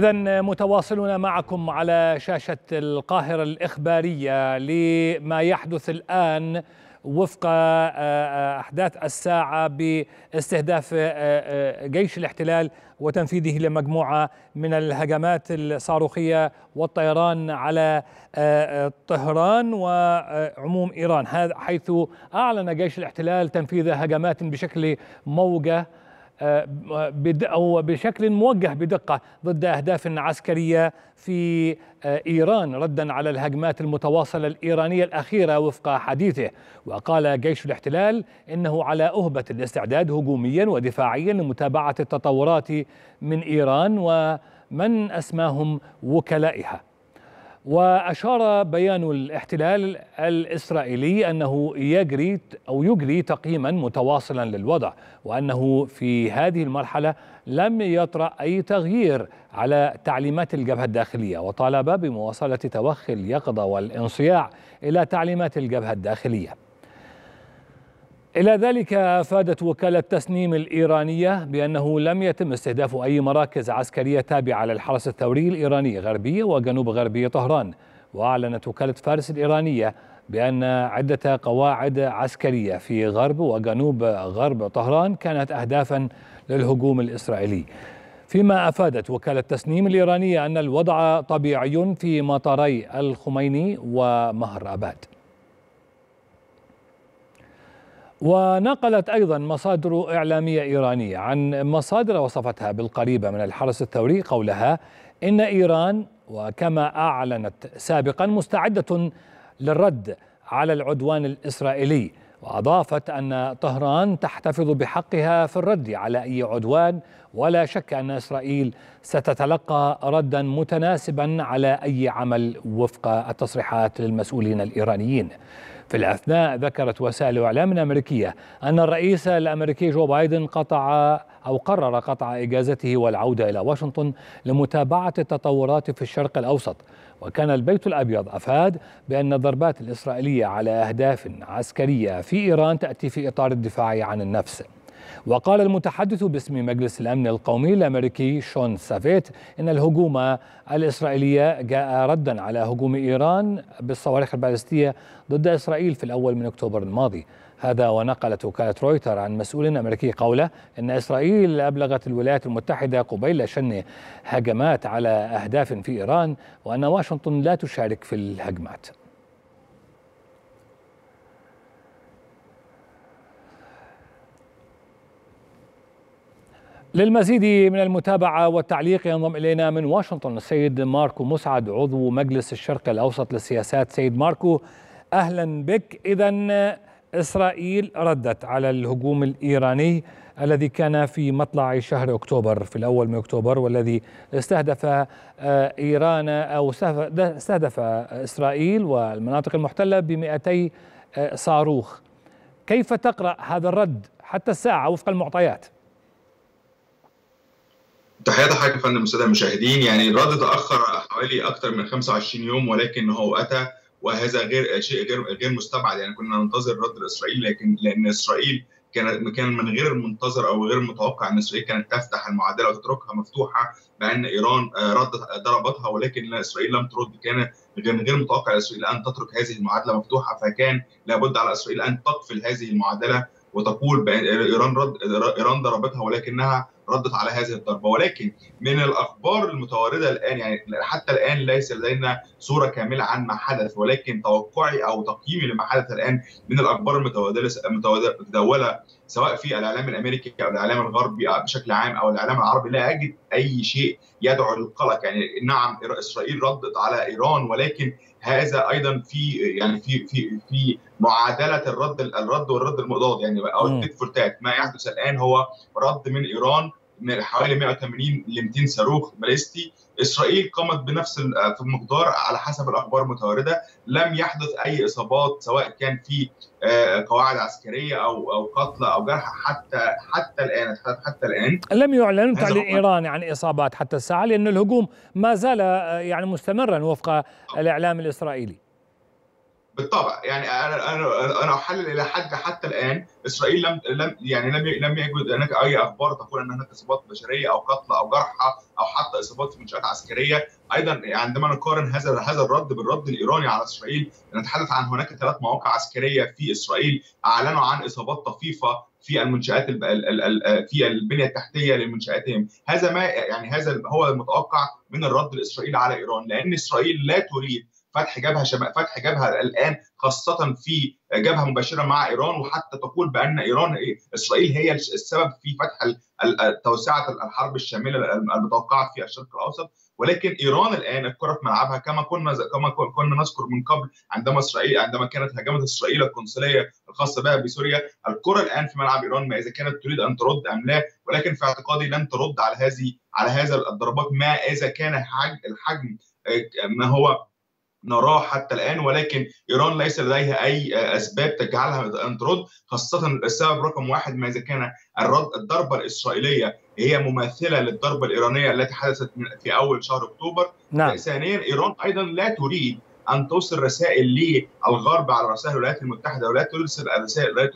إذا متواصلون معكم على شاشة القاهرة الإخبارية لما يحدث الآن وفق أحداث الساعة باستهداف جيش الاحتلال وتنفيذه لمجموعة من الهجمات الصاروخية والطيران على طهران وعموم إيران حيث أعلن جيش الاحتلال تنفيذ هجمات بشكل موجة أو بشكل موجه بدقة ضد أهداف عسكرية في إيران ردا على الهجمات المتواصلة الإيرانية الأخيرة وفق حديثه. وقال جيش الاحتلال إنه على أهبة الاستعداد هجوميا ودفاعيا لمتابعة التطورات من إيران ومن أسماهم وكلائها. وأشار بيان الاحتلال الإسرائيلي أنه يجري أو يجري تقييما متواصلا للوضع وأنه في هذه المرحلة لم يطرأ أي تغيير على تعليمات الجبهة الداخلية وطالب بمواصلة توخي اليقظة والانصياع إلى تعليمات الجبهة الداخلية. إلى ذلك أفادت وكالة تسنيم الإيرانية بأنه لم يتم استهداف أي مراكز عسكرية تابعة للحرس الثوري الإيراني غربية وجنوب غربية طهران وأعلنت وكالة فارس الإيرانية بأن عدة قواعد عسكرية في غرب وجنوب غرب طهران كانت أهدافا للهجوم الإسرائيلي. فيما أفادت وكالة تسنيم الإيرانية أن الوضع طبيعي في مطاري الخميني ومهر أباد. ونقلت أيضا مصادر إعلامية إيرانية عن مصادر وصفتها بالقريبة من الحرس الثوري قولها إن إيران وكما أعلنت سابقا مستعدة للرد على العدوان الإسرائيلي وأضافت أن طهران تحتفظ بحقها في الرد على أي عدوان ولا شك أن إسرائيل ستتلقى ردا متناسبا على أي عمل وفق التصريحات للمسؤولين الإيرانيين. في الأثناء ذكرت وسائل إعلام أمريكية أن الرئيس الأمريكي جو بايدن قطع أو قرر قطع إجازته والعودة إلى واشنطن لمتابعة التطورات في الشرق الأوسط. وكان البيت الأبيض أفاد بأن الضربات الإسرائيلية على أهداف عسكرية في إيران تأتي في إطار الدفاع عن النفس. وقال المتحدث باسم مجلس الأمن القومي الأمريكي شون سافيت إن الهجوم الاسرائيلي جاء ردا على هجوم إيران بالصواريخ البالستية ضد إسرائيل في الأول من أكتوبر الماضي. هذا ونقلت وكالة رويتر عن مسؤول أمريكي قوله أن إسرائيل أبلغت الولايات المتحدة قبيل شن هجمات على أهداف في إيران وأن واشنطن لا تشارك في الهجمات. للمزيد من المتابعة والتعليق ينضم إلينا من واشنطن السيد ماركو مسعد عضو مجلس الشرق الأوسط للسياسات. سيد ماركو أهلا بك. إذا إسرائيل ردت على الهجوم الإيراني الذي كان في مطلع شهر أكتوبر في الأول من أكتوبر والذي استهدف إيران أو استهدف إسرائيل والمناطق المحتلة بمئتي صاروخ. كيف تقرأ هذا الرد حتى الساعة وفق المعطيات؟ تحياتي يا فندم الساده المشاهدين. يعني الرد تأخر حوالي أكثر من 25 يوم ولكن هو أتى وهذا غير شيء غير غير مستبعد. يعني كنا ننتظر الرد الاسرائيلي لكن لأن إسرائيل كان كان من غير المنتظر أو غير المتوقع إن إسرائيل كانت تفتح المعادلة وتتركها مفتوحة بان إيران ردت ضربتها ولكن إسرائيل لم ترد. كان من غير متوقع إسرائيل أن تترك هذه المعادلة مفتوحة. فكان لابد على إسرائيل أن تقفل هذه المعادلة وتقول بأن إيران رد إيران ضربتها ولكنها ردت على هذه الضربة. ولكن من الأخبار المتواردة الآن يعني حتى الآن ليس لدينا صورة كاملة عن ما حدث ولكن توقعي أو تقييمي لما حدث الآن من الأخبار المتداوله سواء في الإعلام الأمريكي أو الإعلام الغربي بشكل عام أو الإعلام العربي لا اجد أي شيء يدعو للقلق. يعني نعم إسرائيل ردت على إيران ولكن هذا أيضا في يعني في في في معادلة الرد الرد والرد المضاد يعني أو التيك فور تاك ما يحدث الآن هو رد من إيران من حوالي 180 ل 200 صاروخ باليستي. إسرائيل قامت بنفس في المقدار على حسب الأخبار المتواردة لم يحدث أي إصابات سواء كان في قواعد عسكرية أو أو قتلى أو جرحى حتى حتى الآن حتى الآن. لم يعلن تعليق ايراني عن إصابات حتى الساعة لأن الهجوم ما زال يعني مستمرا وفق الإعلام الإسرائيلي. بالطبع. يعني أنا أنا أحلل إلى حد حتى الآن إسرائيل لم لم يعني لم لم يجد هناك أي أخبار تقول إن هناك إصابات بشرية أو قتلى أو جرحى أو حتى إصابات في منشآت عسكرية. أيضا عندما نقارن هذا هذا الرد بالرد الإيراني على إسرائيل نتحدث عن هناك ثلاث مواقع عسكرية في إسرائيل أعلنوا عن إصابات طفيفة في المنشآت في البنية التحتية لمنشآتهم. هذا ما يعني هذا هو المتوقع من الرد الإسرائيلي على إيران لأن إسرائيل لا تريد فتح جبهة شمال فتح جبهة الآن خاصة في جبهة مباشرة مع إيران وحتى تقول بأن إيران إسرائيل هي السبب في فتح توسعة الحرب الشاملة المتوقعة في الشرق الأوسط. ولكن إيران الآن الكرة في ملعبها كما كنا كما كنا نذكر من قبل عندما إسرائيل عندما كانت هاجمت إسرائيل القنصلية الخاصة بها بسوريا الكرة الآن في ملعب إيران ما إذا كانت تريد أن ترد أم لا ولكن في اعتقادي لن ترد على هذه على هذا الضربات ما إذا كان الحجم ما هو نراه حتى الآن ولكن إيران ليس لديها أي أسباب تجعلها ان ترد خاصة السبب رقم واحد ما إذا كان الرد الضربة الإسرائيلية هي مماثلة للضربة الإيرانية التي حدثت في أول شهر أكتوبر نعم. ثانيا إيران أيضا لا تريد أن توصل رسائل للغرب على رسائل الولايات المتحدة ولا ترسل رسائل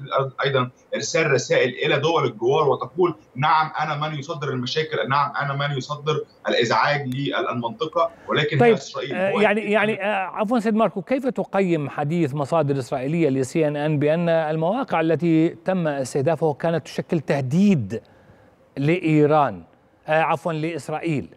أيضا إرسال رسائل إلى دول الجوار وتقول نعم أنا من يصدر المشاكل نعم أنا من يصدر الإزعاج للمنطقة ولكن طيب اسرائيل يعني يعني عفوا سيد ماركو كيف تقيم حديث مصادر إسرائيلية لسي ان ان بأن المواقع التي تم استهدافها كانت تشكل تهديد لإيران عفوا لإسرائيل؟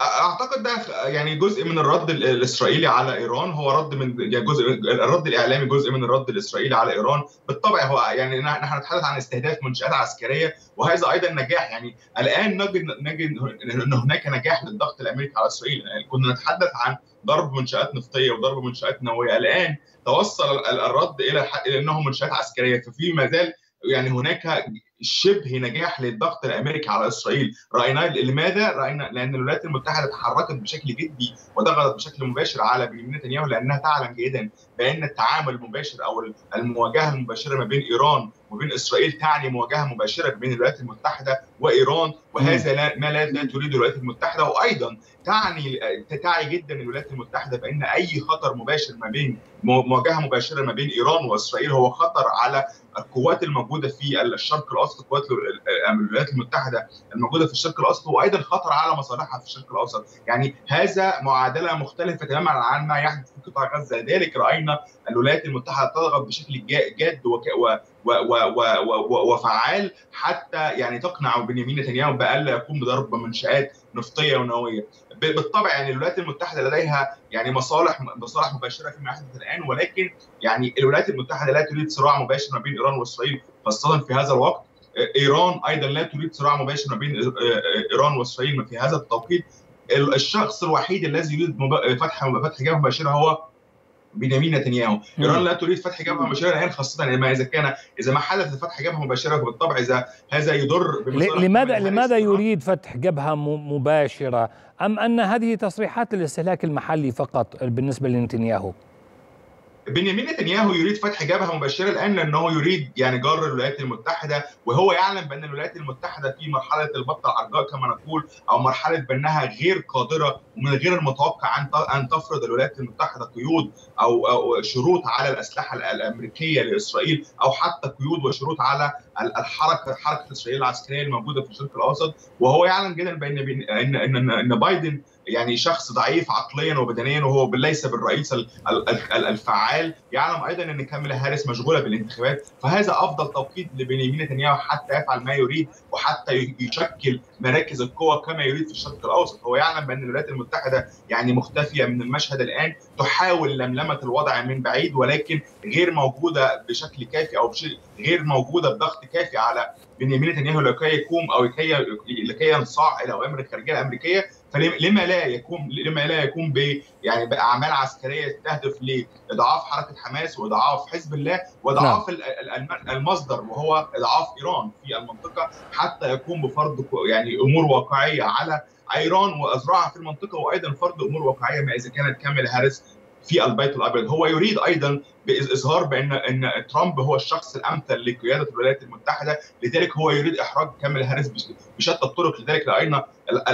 أعتقد ده يعني جزء من الرد الإسرائيلي على إيران. هو رد من يعني جزء الرد الإعلامي جزء من الرد الإسرائيلي على إيران. بالطبع هو يعني نحن نتحدث عن استهداف منشآت عسكرية وهذا أيضا نجاح. يعني الآن نجد نجد إن هناك نجاح للضغط الأمريكي على إسرائيل. يعني كنا نتحدث عن ضرب منشآت نفطية وضرب منشآت نووية. الآن توصل الرد إلى إلى إنه منشآت عسكرية. ففي ما زال يعني هناك شبه نجاح للضغط الأمريكي على إسرائيل. رأينا لماذا رأينا لأن الولايات المتحدة تحركت بشكل جدي وضغطت بشكل مباشر على بنيامين نتنياهو لأنها تعلم جيدا بأن التعامل المباشر أو المواجهة المباشرة ما بين إيران وبين إسرائيل تعني مواجهة مباشرة بين الولايات المتحدة وإيران وهذا ما لا, تريد الولايات المتحدة وأيضا تعني تعي جدا الولايات المتحدة بأن أي خطر مباشر ما بين مواجهة مباشرة ما بين إيران وإسرائيل هو خطر على القوات الموجودة في الشرق الأوسط قوات الولايات المتحدة الموجودة في الشرق الأوسط وأيضا خطر على مصالحها في الشرق الأوسط. يعني هذا معادلة مختلفة تماما عن ما يحدث في قطاع غزة. لذلك رأينا الولايات المتحدة تضغط بشكل جاد وفعال حتى يعني تقنع بنيامين نتنياهو بالا يقوم بضرب منشآت نفطية ونووية. بالطبع يعني الولايات المتحدة لديها يعني مصالح مصالح مباشرة فيما يحدث الآن ولكن يعني الولايات المتحدة لا تريد صراع مباشر ما بين إيران وإسرائيل خاصة في هذا الوقت. إيران أيضا لا تريد صراع مباشر ما بين إيران وإسرائيل في هذا التوقيت. الشخص الوحيد الذي يريد فتح فتح جبهة مباشرة هو بنيامين نتنياهو، إيران لا تريد فتح جبهة مباشرة الان خاصة ما إذا كان إذا ما حدث فتح جبهة مباشرة فبالطبع إذا هذا يضر لماذا لماذا يريد فتح جبهة مباشرة؟ أم أن هذه تصريحات الاستهلاك المحلي فقط بالنسبة لنتنياهو؟ بنيامين نتنياهو يريد فتح جبهة مباشرة الان لأنه يريد يعني جر الولايات المتحدة وهو يعلم بأن الولايات المتحدة في مرحلة البطه العرجاء كما نقول أو مرحلة بأنها غير قادرة ومن غير المتوقع ان ان تفرض الولايات المتحدة قيود أو أو شروط على الأسلحة الأمريكية لإسرائيل أو حتى قيود وشروط على الحركة حركة إسرائيل العسكرية الموجودة في الشرق الأوسط. وهو يعلم جدا بأن ان ان ان بايدن يعني شخص ضعيف عقليا وبدنيا وهو ليس بالرئيس الفعال يعلم أيضا أن كاميلا هاريس مشغولة بالانتخابات فهذا أفضل توقيت لبنيامين نتنياهو حتى يفعل ما يريد وحتى يشكل مراكز القوى كما يريد في الشرق الأوسط. هو يعلم بأن الولايات المتحدة يعني مختفية من المشهد الآن تحاول لملمة الوضع من بعيد ولكن غير موجودة بشكل كافي أو بشيء غير موجودة بضغط كافي على بنيامين نتنياهو لكي يقوم أو لكي لكي ينصاع إلى اوامر الخارجيه الامريكيه فلما لا يكون لما لا يكون ب يعني باعمال عسكرية تهدف لاضعاف حركة حماس وإضعاف حزب الله وإضعاف نعم. المصدر وهو إضعاف إيران في المنطقة حتى يقوم بفرض يعني أمور واقعية على أيران واذرعها في المنطقة وأيضا فرض أمور واقعية ما إذا كانت كامل هاريس في البيت الأبيض. هو يريد أيضا بإظهار بان أن ترامب هو الشخص الأمثل لقيادة الولايات المتحدة. لذلك هو يريد إحراج كامل هاريس بشتى الطرق. لذلك رأينا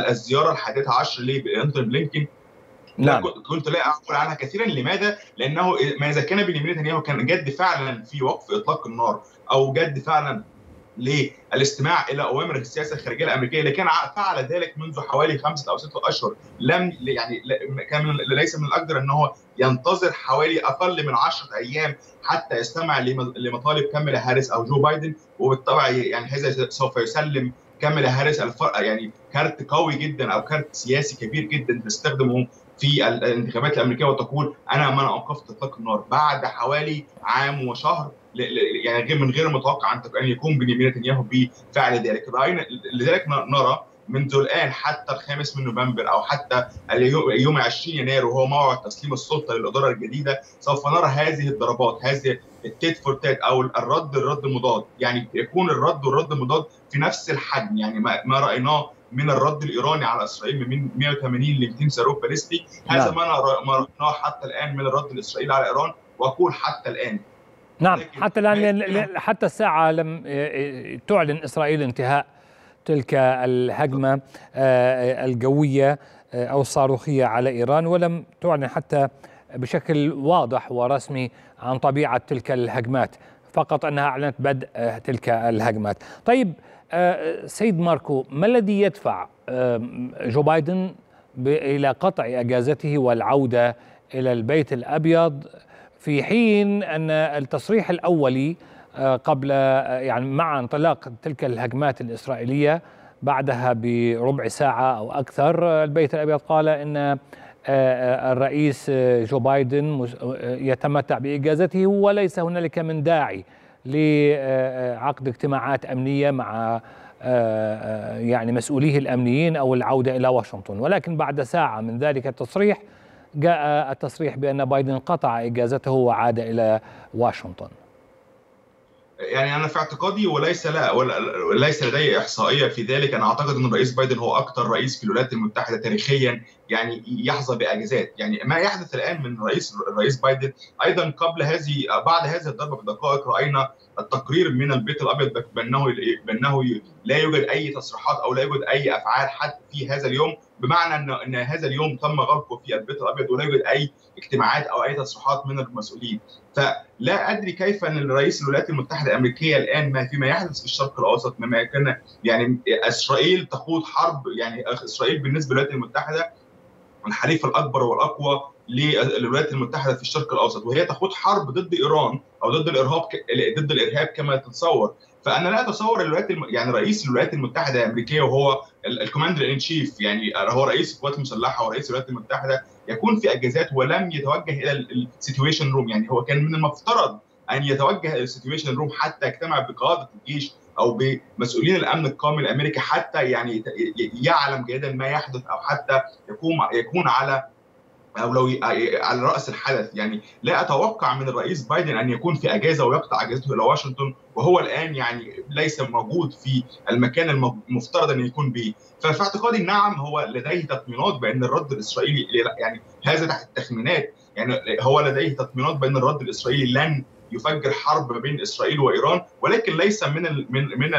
الزيارة الحادية عشر لأنتوني بلينكن نعم. كنت لا أقول عنها كثيرا. لماذا؟ لأنه ما إذا كان بنيامين نتنياهو كان جد فعلا في وقف إطلاق النار أو جد فعلا للاستماع إلى أوامر السياسة الخارجية الأمريكية اللي كان فعل ذلك منذ حوالي خمسة أو ستة أشهر. لم يعني كان ليس من الأقدر إن هو ينتظر حوالي أقل من 10 أيام حتى يستمع لمطالب كاميلا هاريس أو جو بايدن. وبالطبع يعني هذا سوف يسلم كاميلا هاريس يعني كارت قوي جدا أو كارت سياسي كبير جدا تستخدمه في الانتخابات الأمريكية وتقول أنا أنا أوقفت إطلاق النار بعد حوالي عام وشهر يعني غير من غير المتوقع أن يكون بنيامين نتنياهو بفعل ذلك. راينا لذلك نرى منذ الآن حتى الخامس من نوفمبر أو حتى اليوم 20 يناير وهو موعد تسليم السلطة للإدارة الجديدة سوف نرى هذه الضربات هذه ال tit for tat أو الرد الرد مضاد. يعني يكون الرد والرد مضاد في نفس الحجم. يعني ما رأيناه من الرد الإيراني على إسرائيل من 180 ل 200 صاروخ باليستي هذا نعم. ما ما رأيناه حتى الآن من الرد الإسرائيلي على إيران. وأقول حتى الآن نعم حتى الآن حتى الساعة لم تعلن إسرائيل انتهاء تلك الهجمة الجوية أو الصاروخية على إيران ولم تعلن حتى بشكل واضح ورسمي عن طبيعة تلك الهجمات. فقط أنها أعلنت بدء تلك الهجمات. طيب سيد ماركو ما الذي يدفع جو بايدن إلى قطع أجازته والعودة إلى البيت الأبيض؟ في حين أن التصريح الأولي قبل يعني مع انطلاق تلك الهجمات الإسرائيلية بعدها بربع ساعة أو أكثر البيت الأبيض قال إن الرئيس جو بايدن يتمتع باجازته وليس هنالك من داعي لعقد اجتماعات أمنية مع يعني مسؤوليه الأمنيين أو العودة إلى واشنطن. ولكن بعد ساعة من ذلك التصريح جاء التصريح بأن بايدن قطع إجازته وعاد إلى واشنطن. يعني أنا في اعتقادي وليس لا وليس لدي إحصائية في ذلك. أنا أعتقد أن الرئيس بايدن هو أكثر رئيس في الولايات المتحدة تاريخيا يعني يحظى بأجازات. يعني ما يحدث الآن من رئيس الرئيس بايدن. أيضا قبل هذه بعد هذه الضربة بدقائق رأينا التقرير من البيت الأبيض بأنه بأنه لا يوجد أي تصريحات أو لا يوجد أي أفعال حتى في هذا اليوم بمعنى ان أن هذا اليوم تم غلقه في البيت الأبيض ولا يوجد أي اجتماعات أو أي تصريحات من المسؤولين. فلا أدري كيف أن الرئيس الولايات المتحدة الأمريكية الآن ما فيما يحدث في الشرق الأوسط مما كان يعني إسرائيل تخوض حرب يعني إسرائيل بالنسبة للولايات المتحدة الحليف الأكبر والأقوى للولايات المتحدة في الشرق الأوسط وهي تخوض حرب ضد إيران أو ضد الإرهاب ضد الإرهاب كما تتصور. فأنا لا أتصور الولايات الم... يعني رئيس الولايات المتحدة الأمريكية وهو ال Commander in Chief يعني هو رئيس القوات المسلحة ورئيس الولايات المتحدة يكون في أجازات ولم يتوجه إلى ال Situation Room يعني هو كان من المفترض أن يتوجه إلى ال Situation Room حتى يجتمع بقادة الجيش أو بمسؤولين الأمن القومي الأمريكي حتى يعني يعلم جيدا ما يحدث أو حتى يكون يكون على أو لو على رأس الحدث. يعني لا أتوقع من الرئيس بايدن أن يكون في أجازة ويقطع أجازته إلى واشنطن وهو الآن يعني ليس موجود في المكان المفترض أن يكون به ففي اعتقادي نعم هو لديه تطمينات بأن الرد الإسرائيلي يعني هذا تحت التخمينات. يعني هو لديه تطمينات بأن الرد الإسرائيلي لن يفجر حرب بين إسرائيل وإيران ولكن ليس من ال من من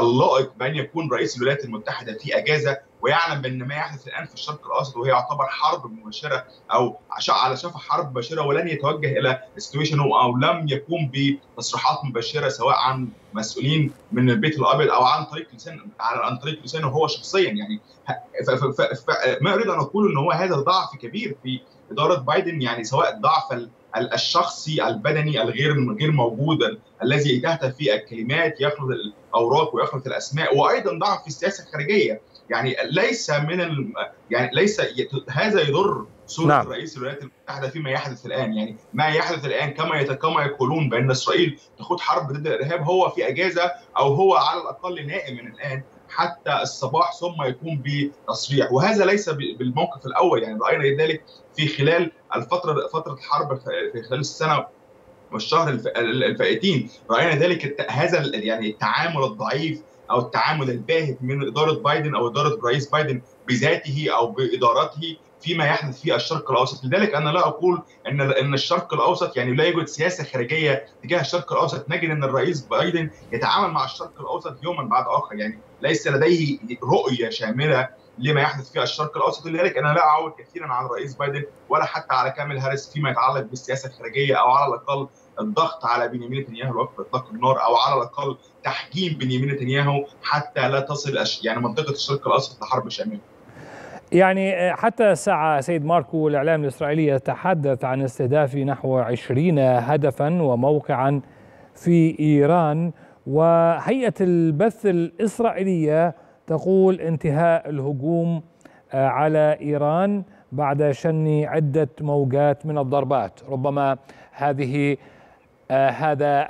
اللائق بأن يكون رئيس الولايات المتحدة في أجازة ويعلم بأن ما يحدث الآن في الشرق الأوسط وهي يعتبر حرب مباشرة أو على شفا حرب مباشرة ولن يتوجه إلى سيتويشن أو لم يقوم بتصريحات مباشرة سواء عن مسؤولين من البيت الأبيض أو عن طريق لسان عن طريق لسانه هو شخصيا يعني. ما أريد أن أقول إن هو هذا ضعف كبير في إدارة بايدن يعني سواء ضعف الشخصي البدني الغير غير موجود الذي تهتف فيه الكلمات يخلط الأوراق ويخلط الأسماء وأيضا ضعف في السياسة الخارجية. يعني ليس من ال... يعني ليس هذا يضر صورة نعم. رئيس الولايات المتحدة فيما يحدث الآن. يعني ما يحدث الآن كما يت... كما يقولون بأن إسرائيل تخوض حرب ضد الإرهاب هو في أجازة أو هو على الأقل نائم من الآن حتى الصباح ثم يكون بتصريح. وهذا ليس بالموقف الأول. يعني رأينا ذلك في خلال الفترة فترة الحرب في خلال السنة والشهر الفائتين رأينا ذلك هذا يعني التعامل الضعيف أو التعامل الباهت من إدارة بايدن أو إدارة الرئيس بايدن بذاته أو بادارته فيما يحدث في الشرق الأوسط. لذلك أنا لا أقول إن إن الشرق الأوسط يعني لا يوجد سياسة خارجية تجاه الشرق الأوسط. نجد إن الرئيس بايدن يتعامل مع الشرق الأوسط يوما بعد آخر. يعني ليس لديه رؤية شاملة لما يحدث في الشرق الأوسط لذلك أنا لا أعول كثيرا على الرئيس بايدن ولا حتى على كامل هاريس فيما يتعلق بالسياسة الخارجية أو على الأقل الضغط على بنيامين نتنياهو لوقف إطلاق النار أو على الأقل تحجيم بنيامين نتنياهو حتى لا تصل يعني منطقة الشرق الأوسط لحرب شاملة. يعني حتى الساعة سيد ماركو الإعلام الإسرائيلي يتحدث عن استهداف نحو 20 هدفا وموقعا في إيران وهيئة البث الإسرائيلية تقول انتهاء الهجوم على إيران بعد شن عدة موجات من الضربات. ربما هذه آه هذا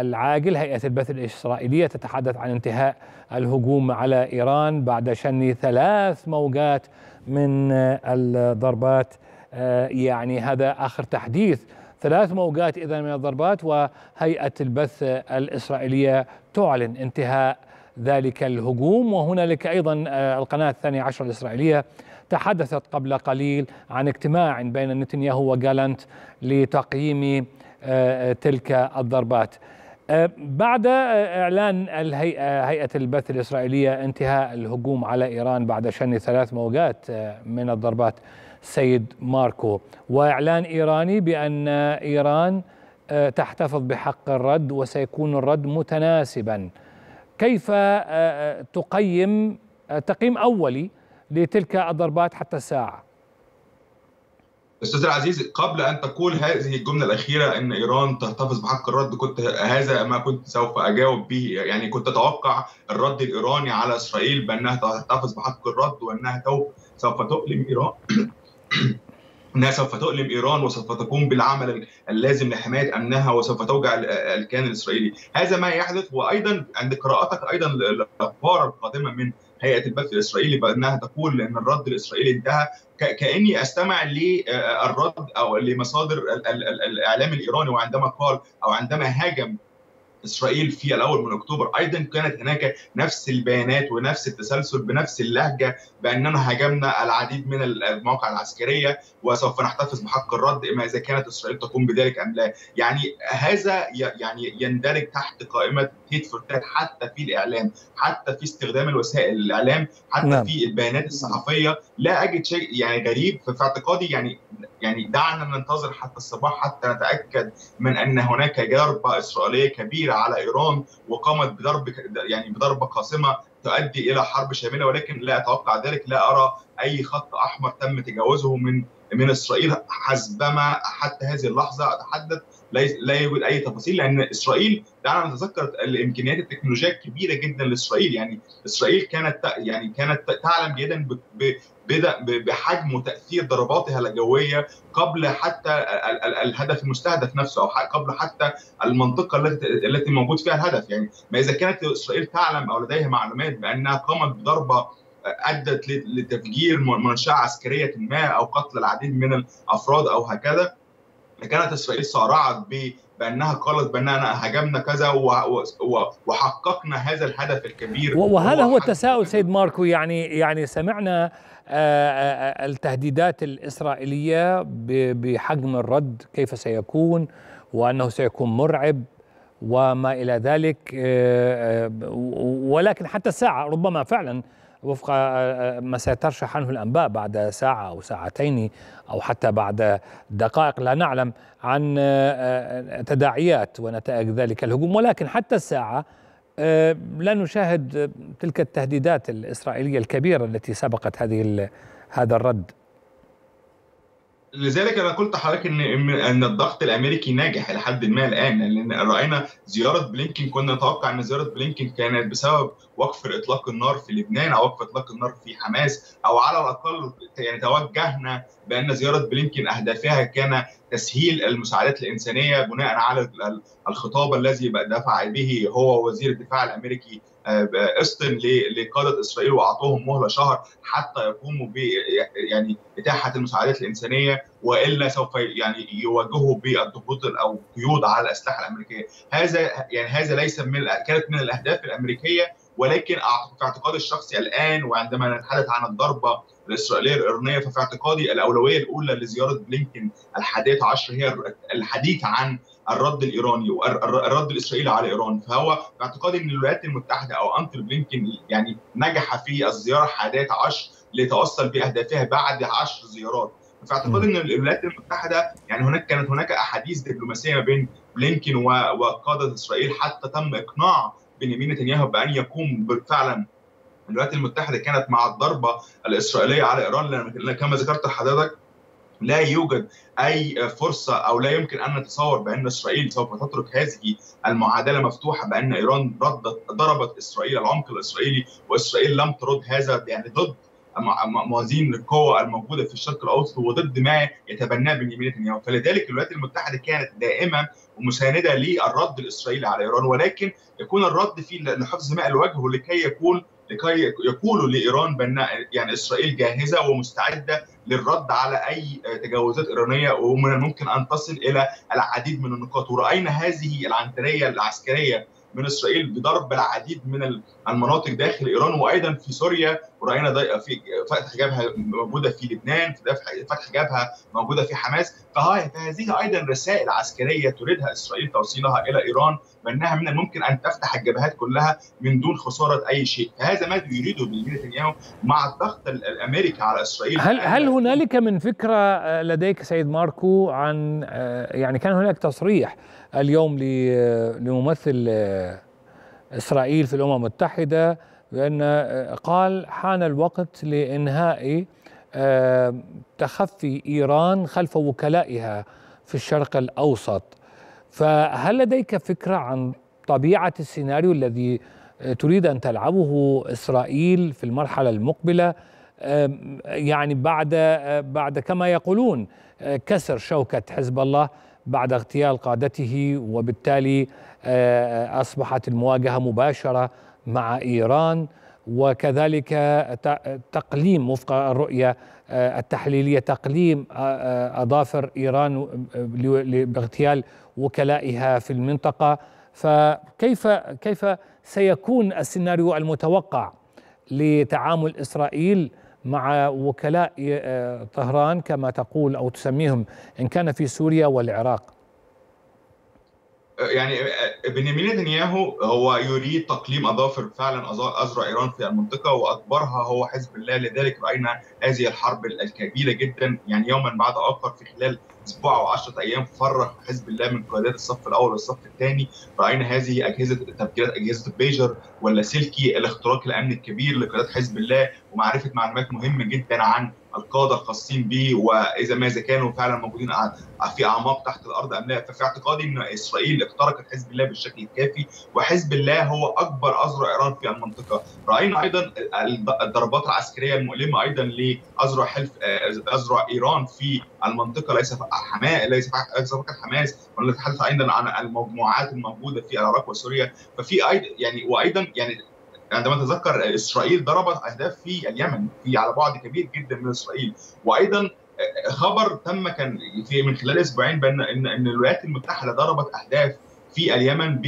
العاجل هيئة البث الإسرائيلية تتحدث عن انتهاء الهجوم على إيران بعد شن ثلاث موجات من آه الضربات. آه يعني هذا آخر تحديث. ثلاث موجات إذا من الضربات وهيئة البث الإسرائيلية تعلن انتهاء ذلك الهجوم. وهنالك أيضا القناة الثانية عشر الإسرائيلية تحدثت قبل قليل عن اجتماع بين نتنياهو وجالنت لتقييم تلك الضربات. بعد إعلان الهيئه هيئة البث الإسرائيلية انتهاء الهجوم على إيران بعد شن ثلاث موجات من الضربات سيد ماركو. وإعلان إيراني بأن إيران تحتفظ بحق الرد وسيكون الرد متناسبا. كيف تقيم تقييم أولي لتلك الضربات حتى الساعة؟ أستاذ العزيز قبل أن تقول هذه الجملة الأخيرة إن إيران تحتفظ بحق الرد كنت هذا ما كنت سوف أجاوب به. يعني كنت أتوقع الرد الإيراني على إسرائيل بأنها تحتفظ بحق الرد وأنها سوف تؤلم إيران. انها سوف تؤلم ايران وسوف تقوم بالعمل اللازم لحماية امنها وسوف توجع الكيان الاسرائيلي، هذا ما يحدث وأيضا عند قراءتك أيضا الاخبار القادمه من هيئة البث الاسرائيلي بأنها تقول إن الرد الاسرائيلي انتهى. كأني أستمع للرد أو لمصادر الإعلام الإيراني وعندما قال أو عندما هاجم إسرائيل في الأول من أكتوبر أيضا كانت هناك نفس البيانات ونفس التسلسل بنفس اللهجة بأننا هاجمنا العديد من المواقع العسكرية وسوف نحتفظ بحق الرد إما إذا كانت إسرائيل تقوم بذلك أم لا. يعني هذا يعني يندرج تحت قائمة هيت فورتات حتى في الإعلام حتى في استخدام الوسائل الإعلام حتى نعم. في البيانات الصحفية لا أجد شيء يعني غريب في اعتقادي يعني يعني دعنا ننتظر حتى الصباح حتى نتأكد من أن هناك ضربه إسرائيلية كبيرة على إيران وقامت بضرب يعني بضربة قاسمة تؤدي إلى حرب شاملة ولكن لا أتوقع ذلك لا أرى أي خط أحمر تم تجاوزه من من إسرائيل حسبما حتى هذه اللحظة أتحدث لا يوجد أي تفاصيل لأن إسرائيل دعنا نتذكر الإمكانيات التكنولوجية الكبيرة جدا لإسرائيل. يعني إسرائيل كانت يعني كانت تعلم جيدا بحجم وتأثير ضرباتها الجوية قبل حتى الهدف المستهدف نفسه أو قبل حتى المنطقة التي التي موجود فيها الهدف. يعني ما إذا كانت إسرائيل تعلم أو لديها معلومات بأنها قامت بضربة أدت لتفجير منشأة عسكرية ما أو قتل العديد من الأفراد أو هكذا لكانت اسرائيل صارعت بأنها قالت بأننا هاجمنا كذا وحققنا هذا الهدف الكبير. وهذا هو التساؤل سيد ماركو. يعني يعني سمعنا التهديدات الإسرائيلية بحجم الرد كيف سيكون وأنه سيكون مرعب وما إلى ذلك ولكن حتى الساعة ربما فعلا وفق ما سيترشح عنه الأنباء بعد ساعة أو ساعتين أو حتى بعد دقائق. لا نعلم عن تداعيات ونتائج ذلك الهجوم ولكن حتى الساعة لا نشاهد تلك التهديدات الإسرائيلية الكبيرة التي سبقت هذه هذا الرد. لذلك أنا قلت لحضرتك ان ان الضغط الأمريكي ناجح إلى حد ما الآن لأن رأينا زيارة بلينكن كنا نتوقع إن زيارة بلينكن كانت بسبب وقف إطلاق النار في لبنان أو وقف إطلاق النار في حماس أو على الأقل يعني توجهنا بأن زيارة بلينكن أهدافها كان تسهيل المساعدات الإنسانية بناء على الخطاب الذي دفع به هو وزير الدفاع الأمريكي استن لقاده اسرائيل واعطوهم مهله شهر حتى يقوموا ب يعني اتاحه المساعدات الانسانيه والا سوف يعني يواجهوا بالضغوط أو قيود على الاسلحه الامريكيه هذا يعني هذا ليس من كانت من الاهداف الامريكيه ولكن في اعتقادي الشخصي الان وعندما نتحدث عن الضربه الاسرائيليه الايرانيه ففي اعتقادي الاولويه الاولى لزياره بلينكن الحادية عشر هي الحديث عن الرد الإيراني والرد الإسرائيلي على إيران. فهو في اعتقادي إن الولايات المتحدة أو انتر بلينكن يعني نجح في الزيارة الحادية عشر ليتوصل بأهدافها بعد عشر زيارات. في اعتقادي إن الولايات المتحدة يعني هناك كانت هناك أحاديث دبلوماسية ما بين بلينكن وقادة إسرائيل حتى تم إقناع بنيامين نتنياهو بأن يقوم فعلا. الولايات المتحدة كانت مع الضربة الإسرائيلية على إيران كما ذكرت لحضرتك لا يوجد أي فرصة أو لا يمكن أن نتصور بأن إسرائيل سوف تترك هذه المعادلة مفتوحة بأن إيران ردت ضربت إسرائيل العمق الإسرائيلي وإسرائيل لم ترد هذا يعني ضد موازين القوى الموجودة في الشرق الأوسط وضد ما يتبناه بنيامين نتنياهو. فلذلك الولايات المتحدة كانت دائما مسانده للرد الاسرائيلي على إيران ولكن يكون الرد فيه لحفظ ماء الوجه ولكي يكون لكي يقولوا لإيران بان يعني إسرائيل جاهزة ومستعدة للرد على أي تجاوزات إيرانية ومن الممكن أن تصل إلى العديد من النقاط. ورأينا هذه العنترية العسكرية من إسرائيل بضرب العديد من المناطق داخل إيران وأيضا في سوريا ورأينا في فتح جبهه موجودة في لبنان فتح جبهه موجودة في حماس. فهذه أيضا رسائل عسكرية تريدها إسرائيل توصيلها إلى إيران بانها من الممكن أن تفتح الجبهات كلها من دون خسارة أي شيء. فهذا ما يريده بنيامين نتنياهو مع الضغط الأمريكي على إسرائيل. هل هل هنالك من فكرة لديك سيد ماركو عن يعني كان هناك تصريح اليوم لممثل إسرائيل في الأمم المتحدة بأن قال حان الوقت لإنهاء تخفي إيران خلف وكلائها في الشرق الأوسط. فهل لديك فكرة عن طبيعة السيناريو الذي تريد أن تلعبه إسرائيل في المرحلة المقبلة؟ يعني بعد بعد كما يقولون كسر شوكة حزب الله. بعد اغتيال قادته وبالتالي أصبحت المواجهة مباشرة مع إيران وكذلك تقليم وفق الرؤية التحليلية تقليم أظافر إيران باغتيال وكلائها في المنطقة. فكيف كيف سيكون السيناريو المتوقع لتعامل إسرائيل مع وكلاء طهران كما تقول أو تسميهم إن كان في سوريا والعراق. يعني بنيامين نتنياهو هو يريد تقليم اظافر فعلا ازرع إيران في المنطقة واكبرها هو حزب الله لذلك راينا هذه الحرب الكبيرة جدا. يعني يوما بعد آخر في خلال أسبوع أو 10 أيام فرغ حزب الله من قيادات الصف الأول والصف الثاني. راينا هذه أجهزة تفجيرات أجهزة البيجر واللاسلكي الاختراق الامن الكبير لقيادات حزب الله ومعرفة معلومات مهمة جدا عن القادة الخاصين به وإذا ما إذا كانوا فعلا موجودين في أعماق تحت الأرض أم لا. ففي اعتقادي إن إسرائيل اخترقت حزب الله بالشكل الكافي وحزب الله هو أكبر اذرع إيران في المنطقة. رأينا أيضا الضربات العسكرية المؤلمة أيضا لأزرع حلف أزرع إيران في المنطقة ليس حماس ليس فقط حماس ونتحدث أيضا عن المجموعات الموجودة في العراق وسوريا. ففي أيضا يعني وأيضا يعني عندما نتذكر إسرائيل ضربت أهداف في اليمن في على بعد كبير جدا من إسرائيل. وأيضا خبر تم كان في من خلال أسبوعين بأن إن إن الولايات المتحدة ضربت أهداف في اليمن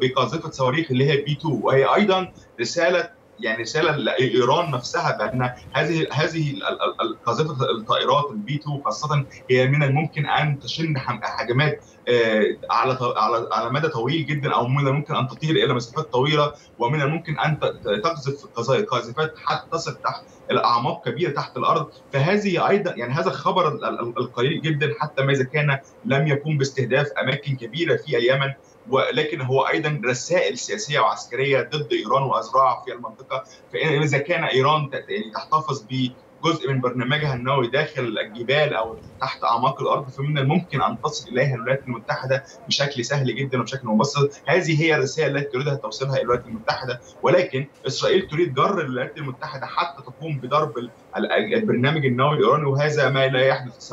بقاذفه صواريخ اللي هي B 2 وهي أيضا رسالة يعني رسالة لايران نفسها بان هذه هذه قاذفه الطائرات ال B 2 خاصة هي من الممكن أن تشن هجمات على على على مدى طويل جدا أو من الممكن أن تطير إلى مسافات طويلة ومن الممكن أن تقذف قاذفات حتى تصل تحت الأعماق كبيرة تحت الأرض. فهذه أيضا يعني هذا الخبر القليل جدا حتى ما إذا كان لم يكون باستهداف أماكن كبيرة في اليمن ولكن هو أيضا رسائل سياسية وعسكرية ضد إيران واذرعها في المنطقة. فاذا كان إيران يعني تحتفظ ب جزء من برنامجها النووي داخل الجبال أو تحت أعماق الأرض فمن الممكن أن تصل إليها الولايات المتحدة بشكل سهل جدا وبشكل مبسط، هذه هي الرسائل التي تريدها توصيلها إلى الولايات المتحدة، ولكن إسرائيل تريد جر الولايات المتحدة حتى تقوم بضرب البرنامج النووي الإيراني وهذا ما لا يحدث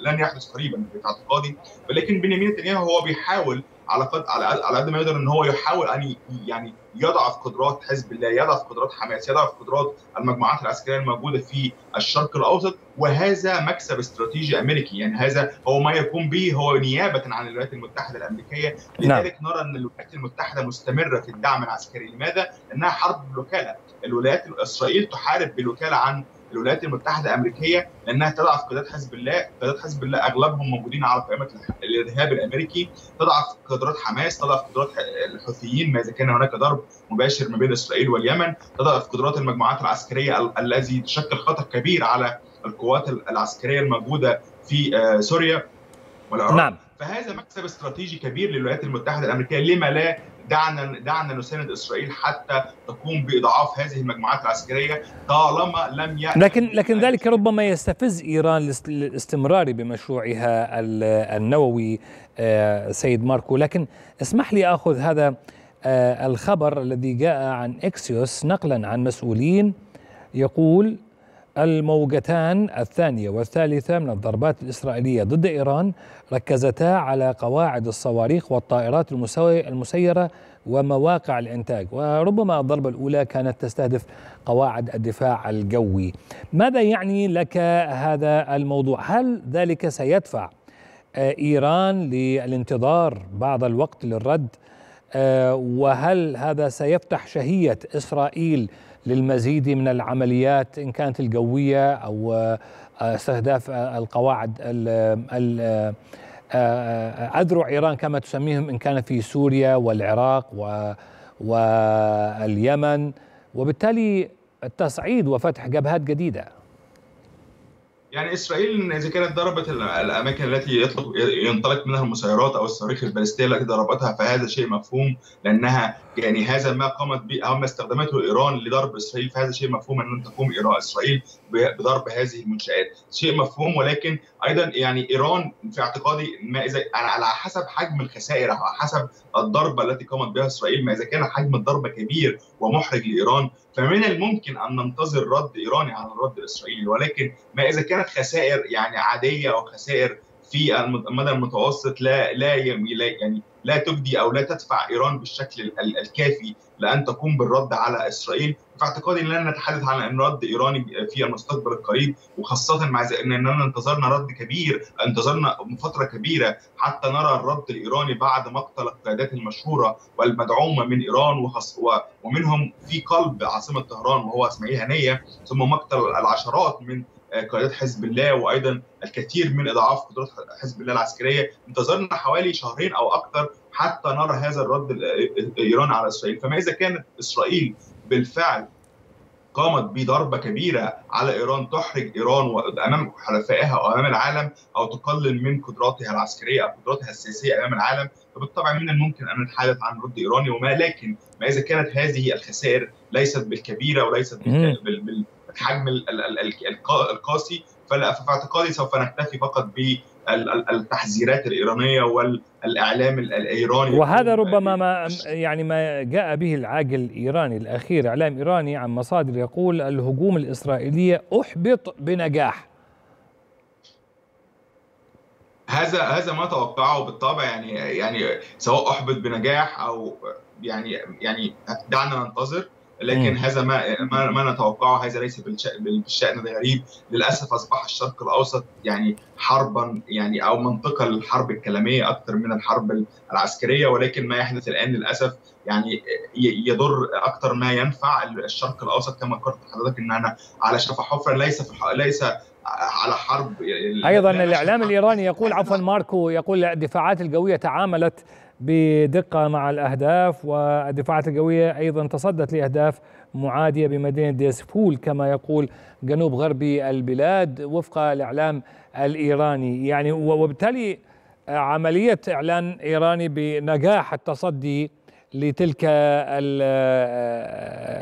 لن يحدث قريبا في اعتقادي، ولكن بنيامين نتنياهو هو بيحاول على قد على على قد ما يقدر إن هو يحاول أن يعني يضعف قدرات حزب الله يضعف قدرات حماس يضعف قدرات المجموعات العسكرية الموجودة في الشرق الأوسط وهذا مكسب استراتيجي أمريكي يعني هذا هو ما يقوم به هو نيابة عن الولايات المتحدة الأمريكية لذلك نعم. نرى إن الولايات المتحدة مستمرة في الدعم العسكري لماذا؟ لأنها حرب بالوكاله الولايات اسرائيل تحارب بالوكالة عن الولايات المتحدة الأمريكية لأنها تضعف قيادات حزب الله، قيادات حزب الله أغلبهم موجودين على قائمة الإرهاب الأمريكي، تضعف قدرات حماس، تضعف قدرات الحوثيين ما إذا كان هناك ضرب مباشر ما بين إسرائيل واليمن، تضعف قدرات المجموعات العسكرية الذي تشكل خطر كبير على القوات العسكرية الموجودة في آه، سوريا والعراق نعم. فهذا مكسب استراتيجي كبير للولايات المتحدة الأمريكية لما لا دعنا دعنا نساند إسرائيل حتى تقوم بإضعاف هذه المجموعات العسكرية طالما لم يأتي لكن لكن ذلك ربما يستفز إيران للاستمرار بمشروعها النووي آه، سيد ماركو. لكن اسمح لي آخذ هذا آه، الخبر الذي جاء عن إكسيوس نقلا عن مسؤولين. يقول الموجتان الثانية والثالثة من الضربات الإسرائيلية ضد إيران ركزتا على قواعد الصواريخ والطائرات المسيرة ومواقع الإنتاج وربما الضربة الأولى كانت تستهدف قواعد الدفاع الجوي. ماذا يعني لك هذا الموضوع؟ هل ذلك سيدفع آه، إيران للانتظار بعض الوقت للرد؟ آه، وهل هذا سيفتح شهية إسرائيل للمزيد من العمليات إن كانت الجوية أو آه، استهداف القواعد أذرع إيران كما تسميهم إن كان في سوريا والعراق واليمن. وبالتالي التصعيد وفتح جبهات جديدة. يعني إسرائيل إذا كانت ضربت الأماكن التي يطلق ينطلق منها المسيرات أو الصواريخ البالستية التي ضربتها فهذا شيء مفهوم لأنها يعني هذا ما قامت به أو ما استخدمته إيران لضرب إسرائيل فهذا شيء مفهوم أن تقوم ايران إسرائيل بضرب هذه المنشآت. شيء مفهوم ولكن أيضا يعني إيران في اعتقادي ما اذا على حسب حجم الخسائر أو حسب الضربة التي قامت بها إسرائيل ما إذا كان حجم الضربة كبير ومحرج لإيران فمن الممكن أن ننتظر رد إيراني على الرد الإسرائيلي. ولكن ما إذا كانت خسائر يعني عادية أو خسائر في المدى المتوسط لا لا يعني لا تجدي أو لا تدفع إيران بالشكل الكافي لأن تقوم بالرد على إسرائيل. في اعتقادي إننا نتحدث عن إن رد إيراني في المستقبل القريب وخاصة مع إننا انتظرنا رد كبير انتظرنا فترة كبيرة حتى نرى الرد الإيراني بعد مقتل القيادات المشهورة والمدعومة من إيران ومنهم في قلب عاصمة طهران وهو اسماعيل هنية ثم مقتل العشرات من قيادات حزب الله وأيضا الكثير من إضعاف قدرات حزب الله العسكرية. انتظرنا حوالي شهرين أو أكثر حتى نرى هذا الرد الايراني على إسرائيل. فما إذا كانت إسرائيل بالفعل قامت بضربة كبيرة على إيران تحرج إيران أمام حلفائها وامام العالم أو تقلل من قدراتها العسكرية أو قدراتها السياسية أمام العالم فبالطبع من الممكن أن نتحدث عن رد إيراني وما لكن ما إذا كانت هذه الخسائر ليست بالكبيرة وليست بالحجم القاسي ففي اعتقادي سوف نكتفي فقط بالتحذيرات الإيرانية والإعلام الإيراني. وهذا ربما ما يعني ما جاء به العاجل الإيراني الأخير إعلام إيراني عن مصادر يقول الهجوم الإسرائيلي أحبط بنجاح. هذا هذا ما توقعه بالطبع يعني يعني سواء أحبط بنجاح أو يعني يعني دعنا ننتظر. لكن. هذا ما ما, ما نتوقعه هذا ليس بالشأن الغريب للأسف أصبح الشرق الأوسط يعني حربا يعني أو منطقة للحرب الكلامية أكثر من الحرب العسكرية ولكن ما يحدث الآن للأسف يعني يضر أكثر ما ينفع الشرق الأوسط كما قلت لحضرتك إن أنا على شفا حفرة ليس في ليس على حرب أيضا الإعلام الإيراني يقول عفوا ماركو يقول الدفاعات الجويه تعاملت بدقة مع الأهداف والدفاعات الجوية أيضا تصدت لأهداف معادية بمدينة ديسفول كما يقول جنوب غربي البلاد وفق الإعلام الإيراني يعني وبالتالي عملية إعلان إيراني بنجاح التصدي لتلك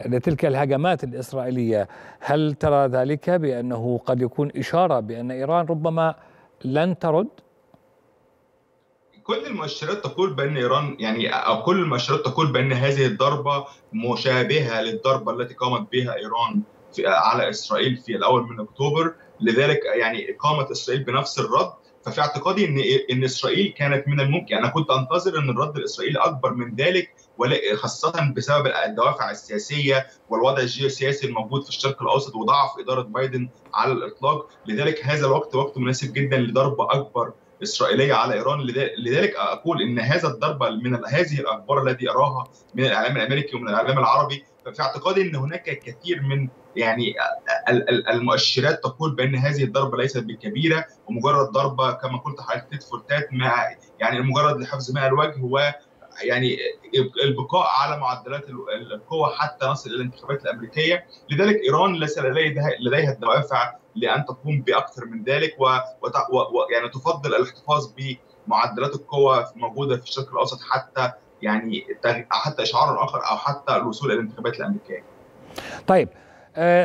لتلك الهجمات الإسرائيلية هل ترى ذلك بأنه قد يكون إشارة بأن إيران ربما لن ترد؟ كل المؤشرات تقول بان ايران يعني أو كل المؤشرات تقول بان هذه الضربة مشابهة للضربة التي قامت بها ايران في على اسرائيل في الأول من اكتوبر. لذلك يعني قامت اسرائيل بنفس الرد. ففي اعتقادي ان إن اسرائيل كانت من الممكن. أنا كنت انتظر ان الرد الاسرائيلي اكبر من ذلك خاصة بسبب الدوافع السياسية والوضع الجيوسياسي الموجود في الشرق الاوسط وضعف إدارة بايدن على الإطلاق. لذلك هذا الوقت وقت مناسب جدا لضربة أكبر إسرائيلية على إيران. لذلك أقول إن هذا الضربه من هذه الأخبار التي أراها من الإعلام الأمريكي ومن الإعلام العربي. ففي اعتقادي إن هناك كثير من يعني المؤشرات تقول بأن هذه الضربة ليست بالكبيرة ومجرد ضربة كما قلت حضرتك تيت فور تات يعني مجرد لحفظ ماء الوجه و يعني إلبقاء على معدلات القوة حتى نصل إلى الانتخابات الأمريكية، لذلك إيران ليس لديها الدوافع لأن تقوم بأكثر من ذلك ويعني تفضل الاحتفاظ بمعدلات القوة الموجودة في الشرق الأوسط حتى يعني حتى إشعار اخر أو حتى الوصول إلى الانتخابات الأمريكية. طيب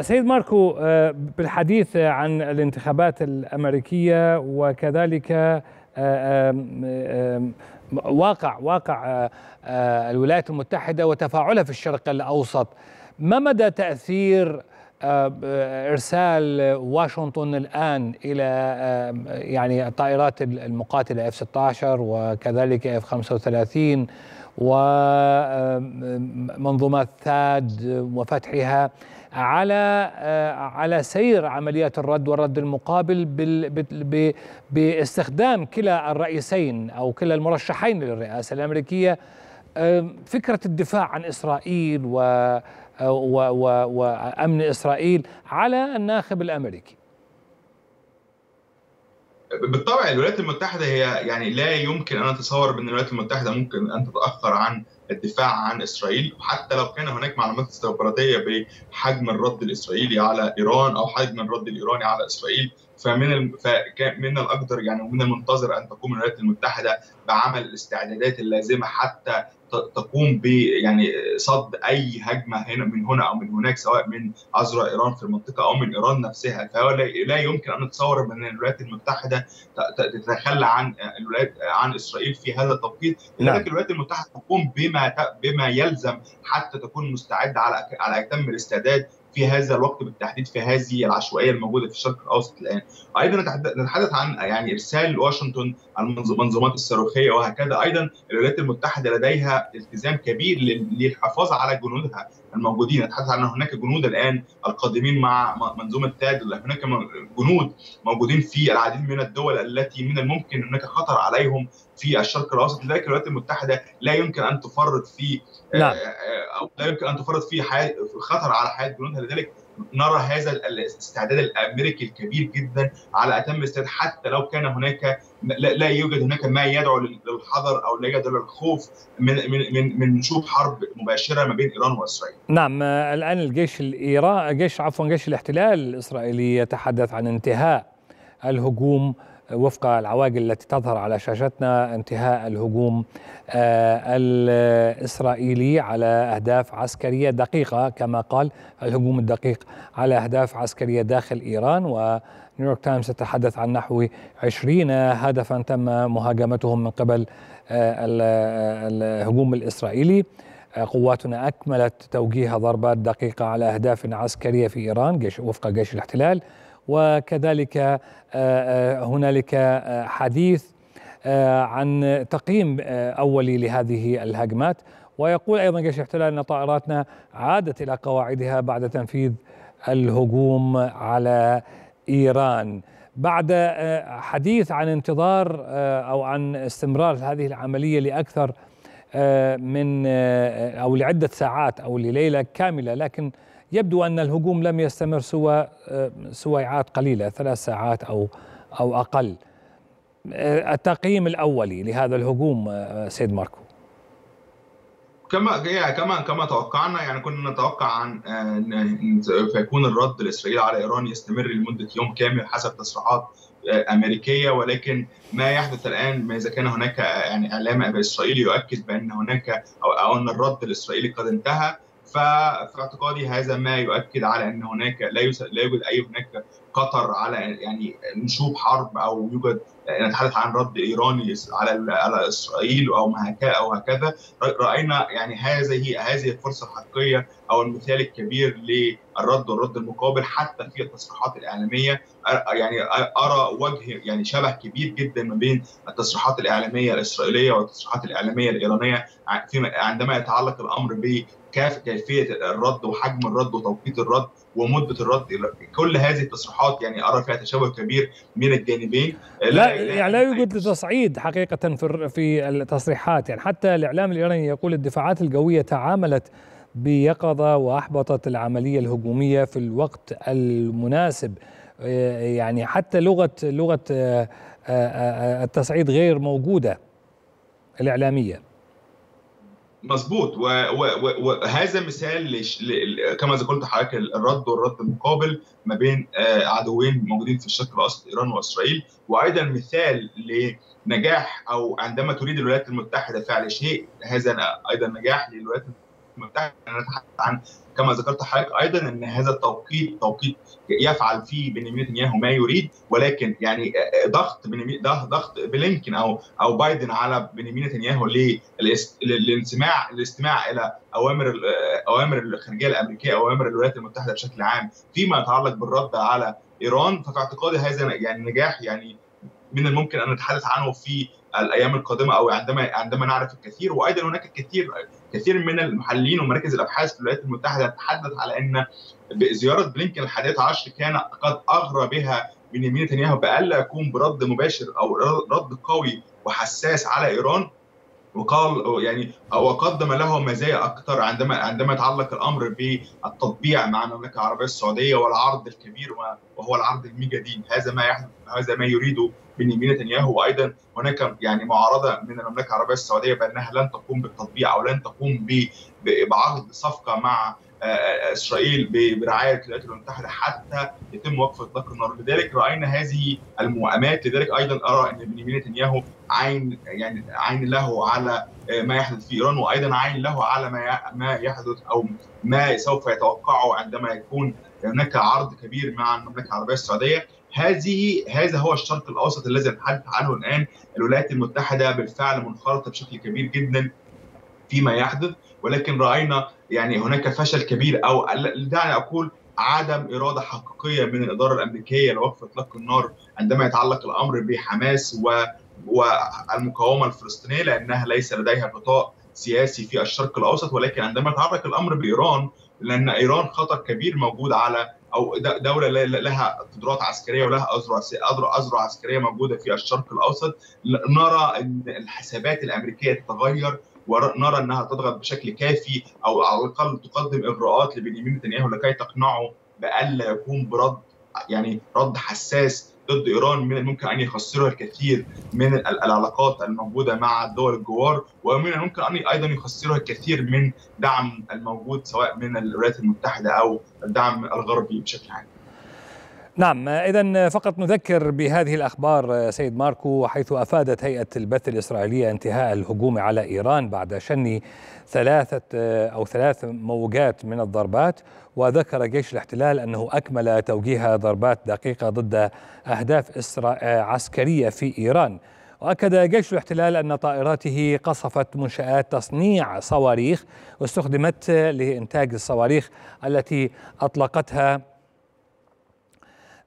سيد ماركو بالحديث عن الانتخابات الأمريكية وكذلك واقع واقع الولايات المتحدة وتفاعلها في الشرق الأوسط ما مدى تأثير إرسال واشنطن الآن إلى يعني الطائرات المقاتلة F 16 وكذلك F 35 ومنظومات ثاد وفتحها على على سير عمليات الرد والرد المقابل باستخدام كلا الرئيسين أو كلا المرشحين للرئاسة الأمريكية. فكرة الدفاع عن إسرائيل و وامن إسرائيل على الناخب الأمريكي. بالطبع الولايات المتحدة هي يعني لا يمكن أن نتصور بأن الولايات المتحدة ممكن أن تتأخر عن الدفاع عن إسرائيل حتى لو كان هناك معلومات استخباراتية بحجم الرد الإسرائيلي على إيران أو حجم الرد الإيراني على إسرائيل. فمن من الأقدر يعني ومن المنتظر أن تقوم الولايات المتحدة بعمل الاستعدادات اللازمة حتى تقوم ب يعني صد أي هجمة هنا من هنا أو من هناك سواء من اذرع إيران في المنطقة أو من إيران نفسها. فهو لا يمكن أن نتصور أن الولايات المتحدة تتخلى عن الولايات عن إسرائيل في هذا التوقيت. لذلك الولايات المتحدة تقوم بما بما يلزم حتى تكون مستعدة على على أتم الاستعداد في هذا الوقت بالتحديد في هذه العشوائية الموجودة في الشرق الأوسط الآن. أيضا نتحدث عن يعني إرسال واشنطن المنظومات الصاروخية وهكذا. أيضا الولايات المتحدة لديها التزام كبير للحفاظ على جنودها الموجودين. نتحدث عن هناك جنود الآن القادمين مع منظومة تاد. هناك جنود موجودين في العديد من الدول التي من الممكن هناك خطر عليهم في الشرق الأوسط لذلك الولايات المتحدة لا يمكن أن تفرط في نعم. أو لا يمكن أن تفرط في حياة خطر على حياة جنودها لذلك نرى هذا الاستعداد الأمريكي الكبير جدا على أتم الاستعداد حتى لو كان هناك لا يوجد هناك ما يدعو للحذر أو لا يدعو للخوف من من من من نشوب حرب مباشرة ما بين إيران وإسرائيل. نعم الآن الجيش الايراني جيش عفوا جيش الاحتلال الإسرائيلي يتحدث عن انتهاء الهجوم وفق العواقل التي تظهر على شاشتنا انتهاء الهجوم الإسرائيلي على أهداف عسكرية دقيقة كما قال الهجوم الدقيق على أهداف عسكرية داخل إيران ونيويورك تايمز تتحدث عن نحو 20 هدفا تم مهاجمتهم من قبل الهجوم الإسرائيلي. قواتنا أكملت توجيه ضربات دقيقة على أهداف عسكرية في إيران جيش وفق جيش الاحتلال. وكذلك هنالك حديث عن تقييم أولي لهذه الهجمات. ويقول أيضا جيش الاحتلال أن طائراتنا عادت إلى قواعدها بعد تنفيذ الهجوم على إيران. بعد حديث عن انتظار أو عن استمرار هذه العملية لأكثر من أو لعدة ساعات أو لليلة كاملة لكن يبدو أن الهجوم لم يستمر سوى سويعات قليلة ثلاث ساعات أو أو أقل. التقييم الأولي لهذا الهجوم سيد ماركو. كما كما كما توقعنا يعني كنا نتوقع عن ان فيكون الرد الاسرائيلي على إيران يستمر لمدة يوم كامل حسب تصريحات أمريكية. ولكن ما يحدث الآن ما إذا كان هناك يعني إعلام اسرائيلي يؤكد بأن هناك أو, أو أن الرد الاسرائيلي قد انتهى. ففي اعتقادي هذا ما يؤكد على أن هناك لا يوجد أي هناك خطر على يعني نشوب حرب أو يوجد نتحدث عن رد إيراني على على إسرائيل أو ما أو هكذا. رأينا يعني هذه هذه الفرصة الحقيقية أو المثال الكبير للرد والرد المقابل حتى في التصريحات الإعلامية. يعني أرى وجه يعني شبه كبير جدا ما بين التصريحات الإعلامية الإسرائيلية والتصريحات الإعلامية الإيرانية. عندما يتعلق الأمر ب كيفية الرد وحجم الرد وتوقيت الرد ومدة الرد كل هذه التصريحات يعني أرى فيها تشابه كبير من الجانبين. لا يعني لا يوجد تصعيد حقيقة في في التصريحات. يعني حتى الإعلام الإيراني يقول الدفاعات الجويه تعاملت بيقظة وأحبطت العملية الهجومية في الوقت المناسب. يعني حتى لغة لغة التصعيد غير موجودة الإعلامية. مظبوط. وهذا مثال كما ذكرت حضرتك الرد والرد المقابل ما بين عدوين موجودين في الشرق الأوسط إيران وإسرائيل. وأيضا مثال لنجاح أو عندما تريد الولايات المتحدة فعل شيء هذا أيضا نجاح للولايات المتحده نتحدث عن كما ذكرت حضرتك أيضا إن هذا التوقيت توقيت يفعل فيه بنيامين نتنياهو ما يريد ولكن يعني ضغط ضغط بلينكن أو أو بايدن على بنيامين نتنياهو للاستماع الاستماع إلى أوامر أوامر الخارجية الأمريكية أوامر الولايات المتحدة بشكل عام فيما يتعلق بالرد على إيران. ففي اعتقادي هذا يعني نجاح يعني من الممكن أن نتحدث عنه في الأيام القادمه أو عندما عندما نعرف الكثير وأيضا هناك الكثير كثير من المحللين ومراكز الابحاث في الولايات المتحده تتحدث على ان زياره بلينكن الحادية عشر كان قد اغرى بها بنيامين نتنياهو بألا يكون برد مباشر أو رد قوي وحساس على إيران. وقال يعني وقدم له مزايا أكثر عندما عندما يتعلق الأمر بالتطبيع مع المملكة العربية السعودية والعرض الكبير وهو العرض الميجا دين هذا ما يحدث هذا ما يريده بنيامين نتنياهو وأيضا هناك يعني معارضة من المملكة العربية السعودية بأنها لن تقوم بالتطبيع أو لن تقوم بعقد صفقة مع إسرائيل برعاية الولايات المتحدة حتى يتم وقف إطلاق النار، لذلك رأينا هذه الموائمات، لذلك أيضا أرى أن بنيامين نتنياهو عين يعني عين له على ما يحدث في إيران وأيضا عين له على ما ما يحدث أو ما سوف يتوقعه عندما يكون هناك عرض كبير مع المملكة العربية السعودية. هذه هذا هو الشرق الأوسط الذي نتحدث عنه الآن. الولايات المتحدة بالفعل منخرطة بشكل كبير جدا فيما يحدث. ولكن رأينا يعني هناك فشل كبير أو دعني أقول عدم إرادة حقيقية من الإدارة الأمريكية لوقف إطلاق النار عندما يتعلق الأمر بحماس و والمقاومة الفلسطينية لأنها ليس لديها غطاء سياسي في الشرق الأوسط. ولكن عندما يتعلق الأمر بإيران لأن إيران خطر كبير موجود على أو دولة لها قدرات عسكرية ولها أذرع اذرع عسكرية موجودة في الشرق الأوسط. نرى إن الحسابات الأمريكية تتغير ونرى إنها تضغط بشكل كافي أو على الأقل تقدم إجراءات لبنيامين نتنياهو لكي تقنعه بالا يكون برد يعني رد حساس ضد إيران من الممكن أن يخسرها الكثير من العلاقات الموجودة مع الدول الجوار ومن الممكن أن أيضا يخسرها الكثير من دعم الموجود سواء من الولايات المتحدة أو الدعم الغربي بشكل عام. نعم اذا فقط نذكر بهذه الأخبار سيد ماركو حيث أفادت هيئة البث الإسرائيلية انتهاء الهجوم على إيران بعد شن ثلاثة أو ثلاث موجات من الضربات وذكر جيش الاحتلال أنه أكمل توجيه ضربات دقيقة ضد أهداف عسكرية في إيران. وأكد جيش الاحتلال أن طائراته قصفت منشآت تصنيع صواريخ واستخدمت لإنتاج الصواريخ التي أطلقتها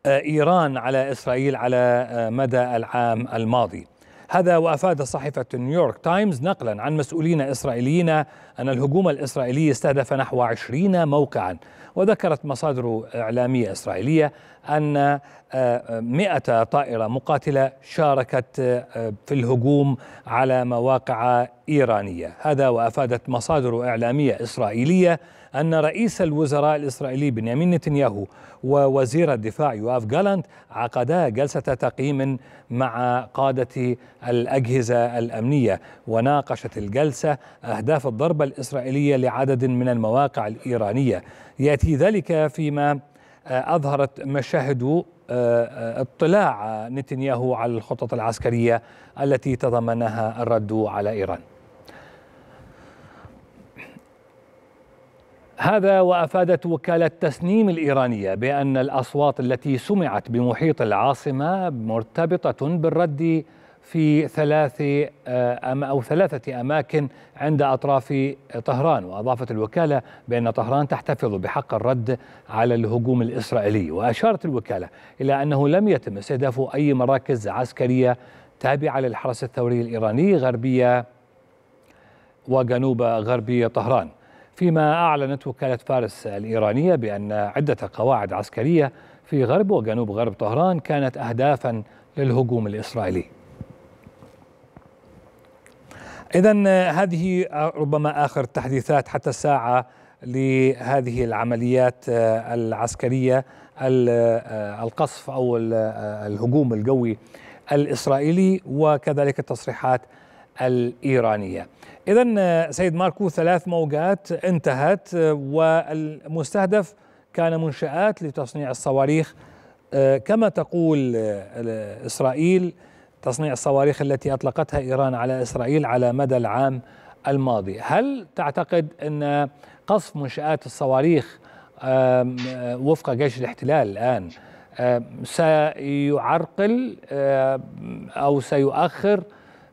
إيران على إسرائيل على مدى العام الماضي. هذا وأفاد صحيفة نيويورك تايمز نقلا عن مسؤولين إسرائيليين أن الهجوم الإسرائيلي استهدف نحو 20 موقعا وذكرت مصادر إعلامية إسرائيلية أن 100 طائرة مقاتلة شاركت في الهجوم على مواقع إيرانية، هذا وأفادت مصادر إعلامية إسرائيلية أن رئيس الوزراء الإسرائيلي بنيامين نتنياهو ووزير الدفاع يوآف جالانت عقدا جلسة تقييم مع قادة الأجهزة الأمنية وناقشت الجلسة أهداف الضربه الإسرائيلية لعدد من المواقع الإيرانية. يأتي ذلك فيما أظهرت مشاهد اطلاع نتنياهو على الخطط العسكرية التي تضمنها الرد على إيران. هذا وأفادت وكالة تسنيم الإيرانية بأن الأصوات التي سمعت بمحيط العاصمة مرتبطة بالرد في ثلاث أو ثلاثة أماكن عند أطراف طهران وأضافت الوكالة بأن طهران تحتفظ بحق الرد على الهجوم الإسرائيلي. وأشارت الوكالة إلى أنه لم يتم استهداف أي مراكز عسكرية تابعة للحرس الثوري الإيراني غربية وجنوب غربي طهران. فيما أعلنت وكالة فارس الإيرانية بأن عدة قواعد عسكرية في غرب وجنوب غرب طهران كانت أهدافا للهجوم الإسرائيلي. إذا هذه ربما آخر التحديثات حتى الساعة لهذه العمليات العسكرية القصف أو الهجوم الجوي الإسرائيلي وكذلك التصريحات الإيرانية. إذا سيد ماركو ثلاث موجات انتهت والمستهدف كان منشآت لتصنيع الصواريخ. كما تقول إسرائيل تصنيع الصواريخ التي أطلقتها إيران على إسرائيل على مدى العام الماضي. هل تعتقد أن قصف منشآت الصواريخ وفق جيش الاحتلال الآن سيعرقل أو سيؤخر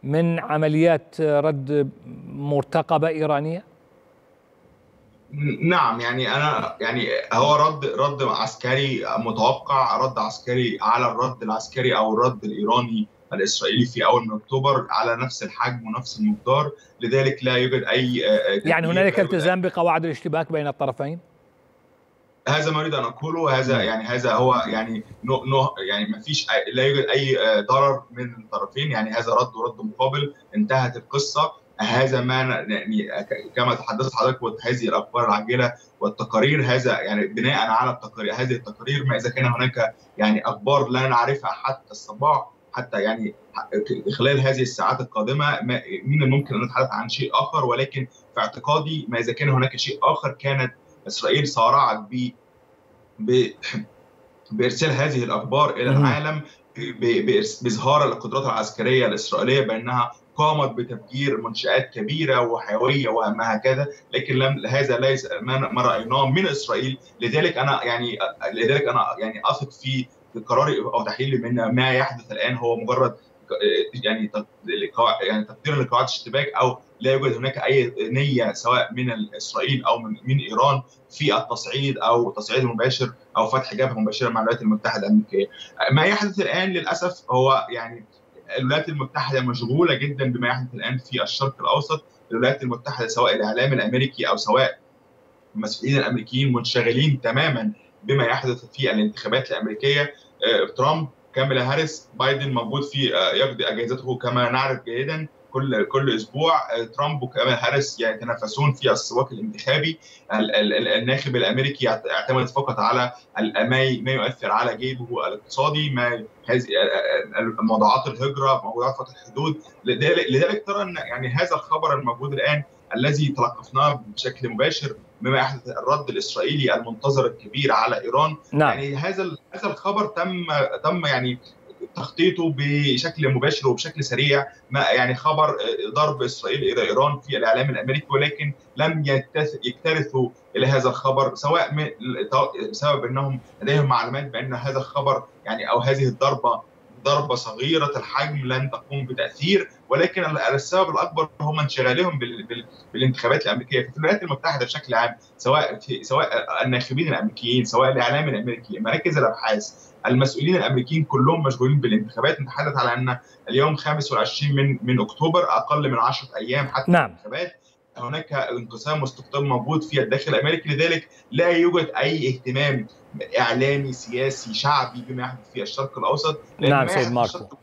من عمليات رد مرتقبة إيرانية؟ نعم يعني أنا يعني هو رد رد عسكري متوقع رد عسكري على الرد العسكري أو الرد الإيراني الإسرائيلي في أول من أكتوبر على نفس الحجم ونفس المقدار لذلك لا يوجد أي يعني هنالك التزام بقواعد الاشتباك بين الطرفين؟ هذا ما أريد أن أقوله هذا يعني هذا هو يعني نو نو يعني ما فيش لا يوجد أي ضرر من الطرفين يعني هذا رد ورد مقابل انتهت القصة. هذا ما يعني كما تحدثت حضرتك هذه الأخبار العاجلة والتقارير هذا يعني بناء على التقارير هذه التقارير ما إذا كان هناك يعني أخبار لا نعرفها حتى الصباح حتى يعني خلال هذه الساعات القادمة من الممكن أن نتحدث عن شيء آخر؟ ولكن في اعتقادي ما إذا كان هناك شيء آخر كانت إسرائيل صارعت ب بإرسال هذه الأخبار إلى العالم بإظهار القدرات العسكرية الإسرائيلية بأنها قامت بتفجير منشآت كبيرة وحيوية وما هكذا لكن لم هذا ليس ما رأيناه من إسرائيل. لذلك أنا يعني لذلك أنا يعني أثق في قراري أو تحليلي من ما يحدث الآن هو مجرد يعني يعني تقدير لقواعد الاشتباك أو لا يوجد هناك أي نية سواء من إسرائيل أو من, من إيران في التصعيد أو التصعيد المباشر أو فتح جبهة مباشرة مع الولايات المتحدة الأمريكية. ما يحدث الآن للأسف هو يعني الولايات المتحدة مشغولة جدا بما يحدث الآن في الشرق الأوسط، الولايات المتحدة سواء الإعلام الأمريكي أو سواء المسؤولين الأمريكيين منشغلين تماما بما يحدث في الانتخابات الأمريكية. ترامب كاميلا هاريس بايدن موجود في يقضي اجازته كما نعرف جيدا. كل كل أسبوع ترامب وكاميلا هاريس يتنافسون في السواق الانتخابي. الناخب الأمريكي يعتمد فقط على ما يؤثر على جيبه الاقتصادي ما هذه موضوعات الهجرة موضوعات فتح الحدود. لذلك ترى إن يعني هذا الخبر الموجود الآن الذي تلقفناه بشكل مباشر بما يحدث الرد الإسرائيلي المنتظر الكبير على إيران. نعم. يعني هذا هذا الخبر تم تم يعني تخطيطه بشكل مباشر وبشكل سريع ما يعني خبر ضرب إسرائيل إلى إيران في الإعلام الأمريكي ولكن لم يكترثوا إلى هذا الخبر سواء بسبب إنهم لديهم معلومات بأن هذا الخبر يعني أو هذه الضربة ضربة صغيرة الحجم لن تقوم بتأثير ولكن السبب الأكبر هم انشغالهم بالانتخابات الأمريكية في الولايات المتحدة بشكل عام سواء في سواء الناخبين الأمريكيين سواء الإعلام الأمريكي مراكز الأبحاث المسؤولين الأمريكيين كلهم مشغولين بالانتخابات. نتحدث على أن اليوم 25 من من أكتوبر أقل من 10 أيام حتى نعم. الانتخابات. هناك انقسام واستقطاب موجود في الداخل الأمريكي لذلك لا يوجد أي اهتمام إعلامي سياسي شعبي بما يحدث في الشرق الأوسط. نعم سيد ماركو.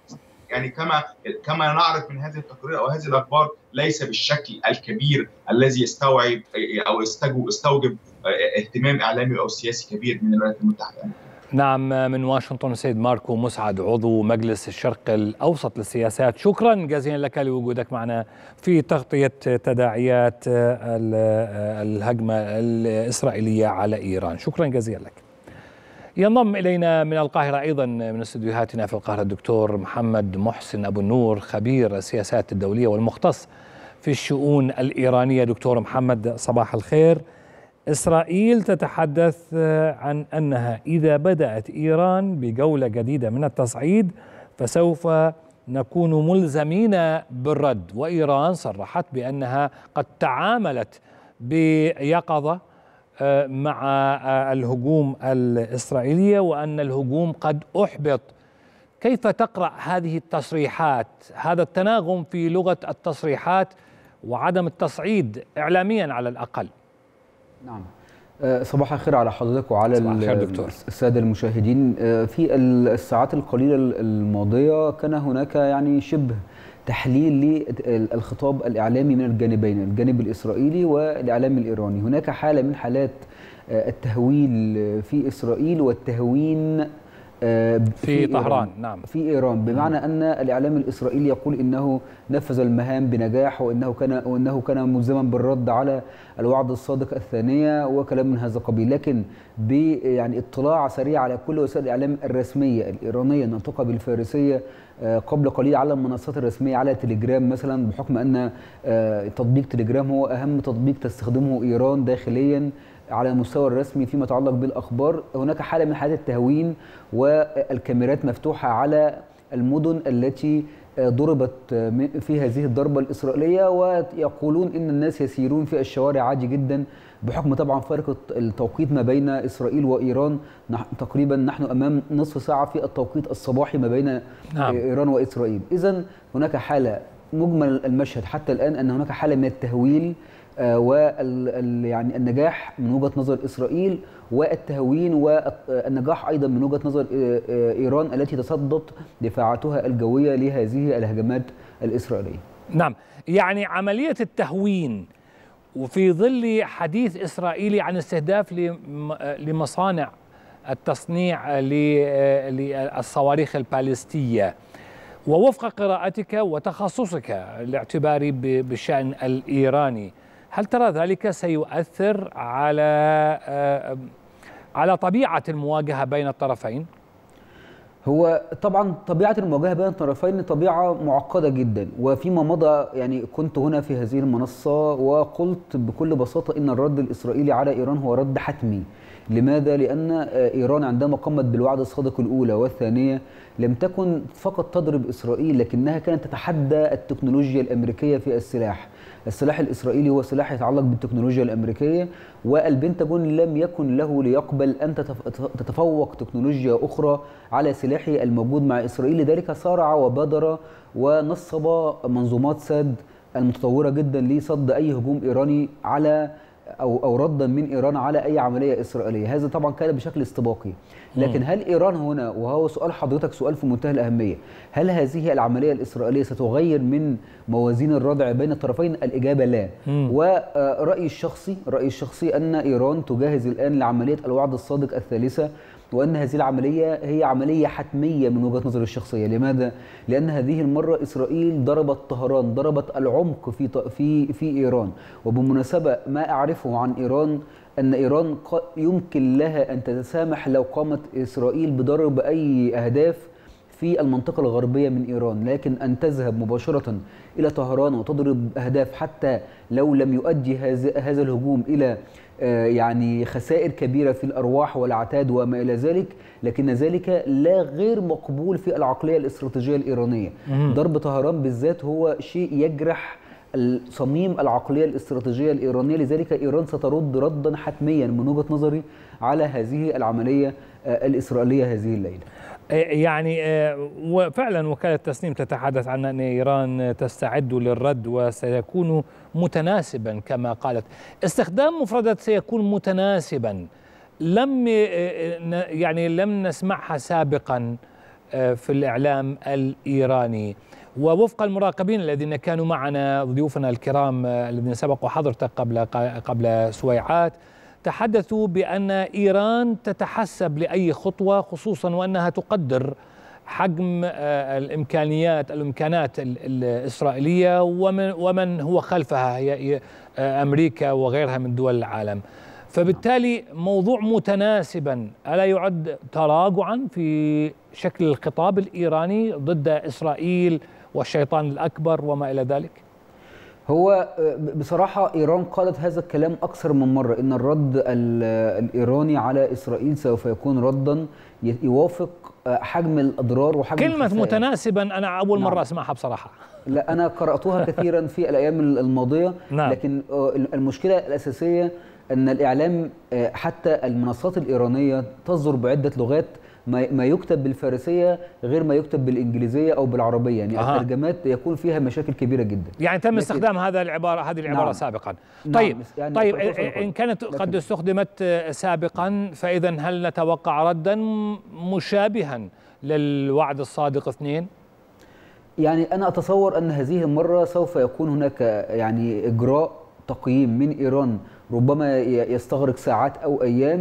يعني كما كما نعرف من هذه التقارير أو هذه الأخبار ليس بالشكل الكبير الذي يستوعب أو يستوجب اهتمام إعلامي أو سياسي كبير من الولايات المتحدة. نعم من واشنطن سيد ماركو مسعد عضو مجلس الشرق الأوسط للسياسات. شكرا جزيلا لك لوجودك معنا في تغطية تداعيات الهجمة الإسرائيلية على إيران. شكرا جزيلا لك. ينضم إلينا من القاهرة أيضا من استديوهاتنا في القاهرة الدكتور محمد محسن أبو النور خبير السياسات الدولية والمختص في الشؤون الإيرانية. دكتور محمد صباح الخير. إسرائيل تتحدث عن أنها إذا بدأت إيران بجولة جديدة من التصعيد فسوف نكون ملزمين بالرد. وإيران صرحت بأنها قد تعاملت بيقظة آه، مع آه، الهجوم الإسرائيلية وأن الهجوم قد أحبط. كيف تقرأ هذه التصريحات؟ هذا التناغم في لغة التصريحات وعدم التصعيد اعلاميا على الأقل. نعم. آه، صباح الخير على حضرتك وعلى. السادة المشاهدين. في الساعات القليلة الماضية كان هناك يعني شبه تحليل للخطاب الإعلامي من الجانبين الجانب الإسرائيلي والإعلام الإيراني. هناك حالة من حالات التهويل في إسرائيل والتهوين آه، في, في طهران نعم. في إيران. بمعنى أن الإعلام الإسرائيلي يقول إنه نفذ المهام بنجاح وإنه كان وإنه كان ملزما بالرد على الوعد الصادق الثانية وكلام من هذا القبيل. لكن ب يعني اطلاع سريع على كل وسائل الإعلام الرسمية الإيرانية الناطقه بالفارسية آه، قبل قليل على المنصات الرسمية على تليجرام مثلا بحكم أن آه، تطبيق تليجرام هو أهم تطبيق تستخدمه إيران داخليا. على المستوى الرسمي فيما يتعلق بالأخبار هناك حالة من حالات التهوين والكاميرات مفتوحة على المدن التي ضربت في هذه الضربة الإسرائيلية ويقولون إن الناس يسيرون في الشوارع عادي جدا بحكم طبعا فارق التوقيت ما بين إسرائيل وإيران تقريبا نحن أمام نصف ساعة في التوقيت الصباحي ما بين نعم. إيران وإسرائيل اذا هناك حالة مجمل المشهد حتى الآن أن هناك حالة من التهويل آه، وال يعني النجاح من وجهة نظر إسرائيل والتهوين والنجاح أيضا من وجهة نظر آه، آه، إيران التي تصدت دفاعاتها الجوية لهذه الهجمات الإسرائيلية. نعم، يعني عملية التهوين وفي ظل حديث إسرائيلي عن استهداف لمصانع التصنيع للصواريخ البالستية ووفق قراءتك وتخصصك الاعتباري بالشان الإيراني هل ترى ذلك سيؤثر على آه، على طبيعة المواجهة بين الطرفين؟ هو طبعا طبيعة المواجهة بين الطرفين طبيعة معقدة جدا وفيما مضى يعني كنت هنا في هذه المنصة وقلت بكل بساطة إن الرد الإسرائيلي على إيران هو رد حتمي لماذا؟ لأن إيران عندما قامت بالوعد الصادق الأولى والثانية لم تكن فقط تضرب إسرائيل لكنها كانت تتحدى التكنولوجيا الأمريكية في السلاح السلاح الإسرائيلي هو سلاح يتعلق بالتكنولوجيا الأمريكية والبنتاجون لم يكن له ليقبل أن تتفوق تكنولوجيا أخرى على سلاحه الموجود مع إسرائيل. لذلك سارع وبادر ونصب منظومات ساد المتطورة جدا لصد أي هجوم إيراني على أو أو ردا من إيران على أي عملية إسرائيلية. هذا طبعا كان بشكل استباقي. لكن هل إيران هنا وهو سؤال حضرتك سؤال في منتهى الأهمية هل هذه العملية الإسرائيلية ستغير من موازين الردع بين الطرفين؟ الإجابة لا. ورايي الشخصي رأيي الشخصي أن إيران تجهز الآن لعملية الوعد الصادق الثالثة. وأن هذه العملية هي عملية حتمية من وجهة نظري الشخصية. لماذا؟ لأن هذه المرة إسرائيل ضربت طهران ضربت العمق في في في إيران. وبمناسبة ما أعرفه عن إيران أن إيران يمكن لها أن تتسامح لو قامت إسرائيل بضرب أي أهداف في المنطقة الغربية من إيران. لكن أن تذهب مباشرة إلى طهران وتضرب أهداف حتى لو لم يؤدي هذا الهجوم إلى يعني خسائر كبيرة في الأرواح والعتاد وما إلى ذلك لكن ذلك لا غير مقبول في العقلية الاستراتيجية الإيرانية. ضرب طهران بالذات هو شيء يجرح صميم العقلية الاستراتيجية الإيرانية لذلك إيران سترد ردا حتميا من وجهة نظري على هذه العملية آه، الإسرائيلية هذه الليلة. يعني إيه، وفعلا وكالة تسنيم تتحدث عن أن إيران تستعد للرد وسيكون متناسبا كما قالت. استخدام مفردات سيكون متناسبا. لم إيه، يعني لم نسمعها سابقا في الإعلام الإيراني. ووفق المراقبين الذين كانوا معنا ضيوفنا الكرام الذين سبقوا حضرتك قبل قبل سويعات تحدثوا بأن إيران تتحسب لأي خطوة خصوصا وأنها تقدر حجم آه، الإمكانيات الإمكانات الإسرائيلية ومن ومن هو خلفها هي آه، أمريكا وغيرها من دول العالم. فبالتالي موضوع متناسبا ألا يعد تراجعا في شكل الخطاب الإيراني ضد إسرائيل والشيطان الأكبر وما إلى ذلك؟ هو آه، بصراحة إيران قالت هذا الكلام أكثر من مرة إن الرد الإيراني على إسرائيل سوف يكون ردا يوافق حجم الأضرار وحجم كلمة الخسائر. متناسبا أنا أول نعم. مرة أسمعها بصراحة لا أنا قرأتها كثيرا في الأيام الماضية نعم. لكن المشكلة الأساسية إن الإعلام حتى المنصات الإيرانية تصدر بعدة لغات ما يكتب بالفارسية غير ما يكتب بالإنجليزية أو بالعربية يعني أها. الترجمات يكون فيها مشاكل كبيرة جدا يعني تم لكن- استخدام هذا العباره هذه العبارة نعم. سابقا نعم، طيب بس يعني طيب. ان كانت قد لكن- استخدمت سابقا فاذا هل نتوقع ردا مشابها للوعد الصادق اثنين يعني أنا أتصور أن هذه المرة سوف يكون هناك يعني إجراء تقييم من إيران ربما يستغرق ساعات أو أيام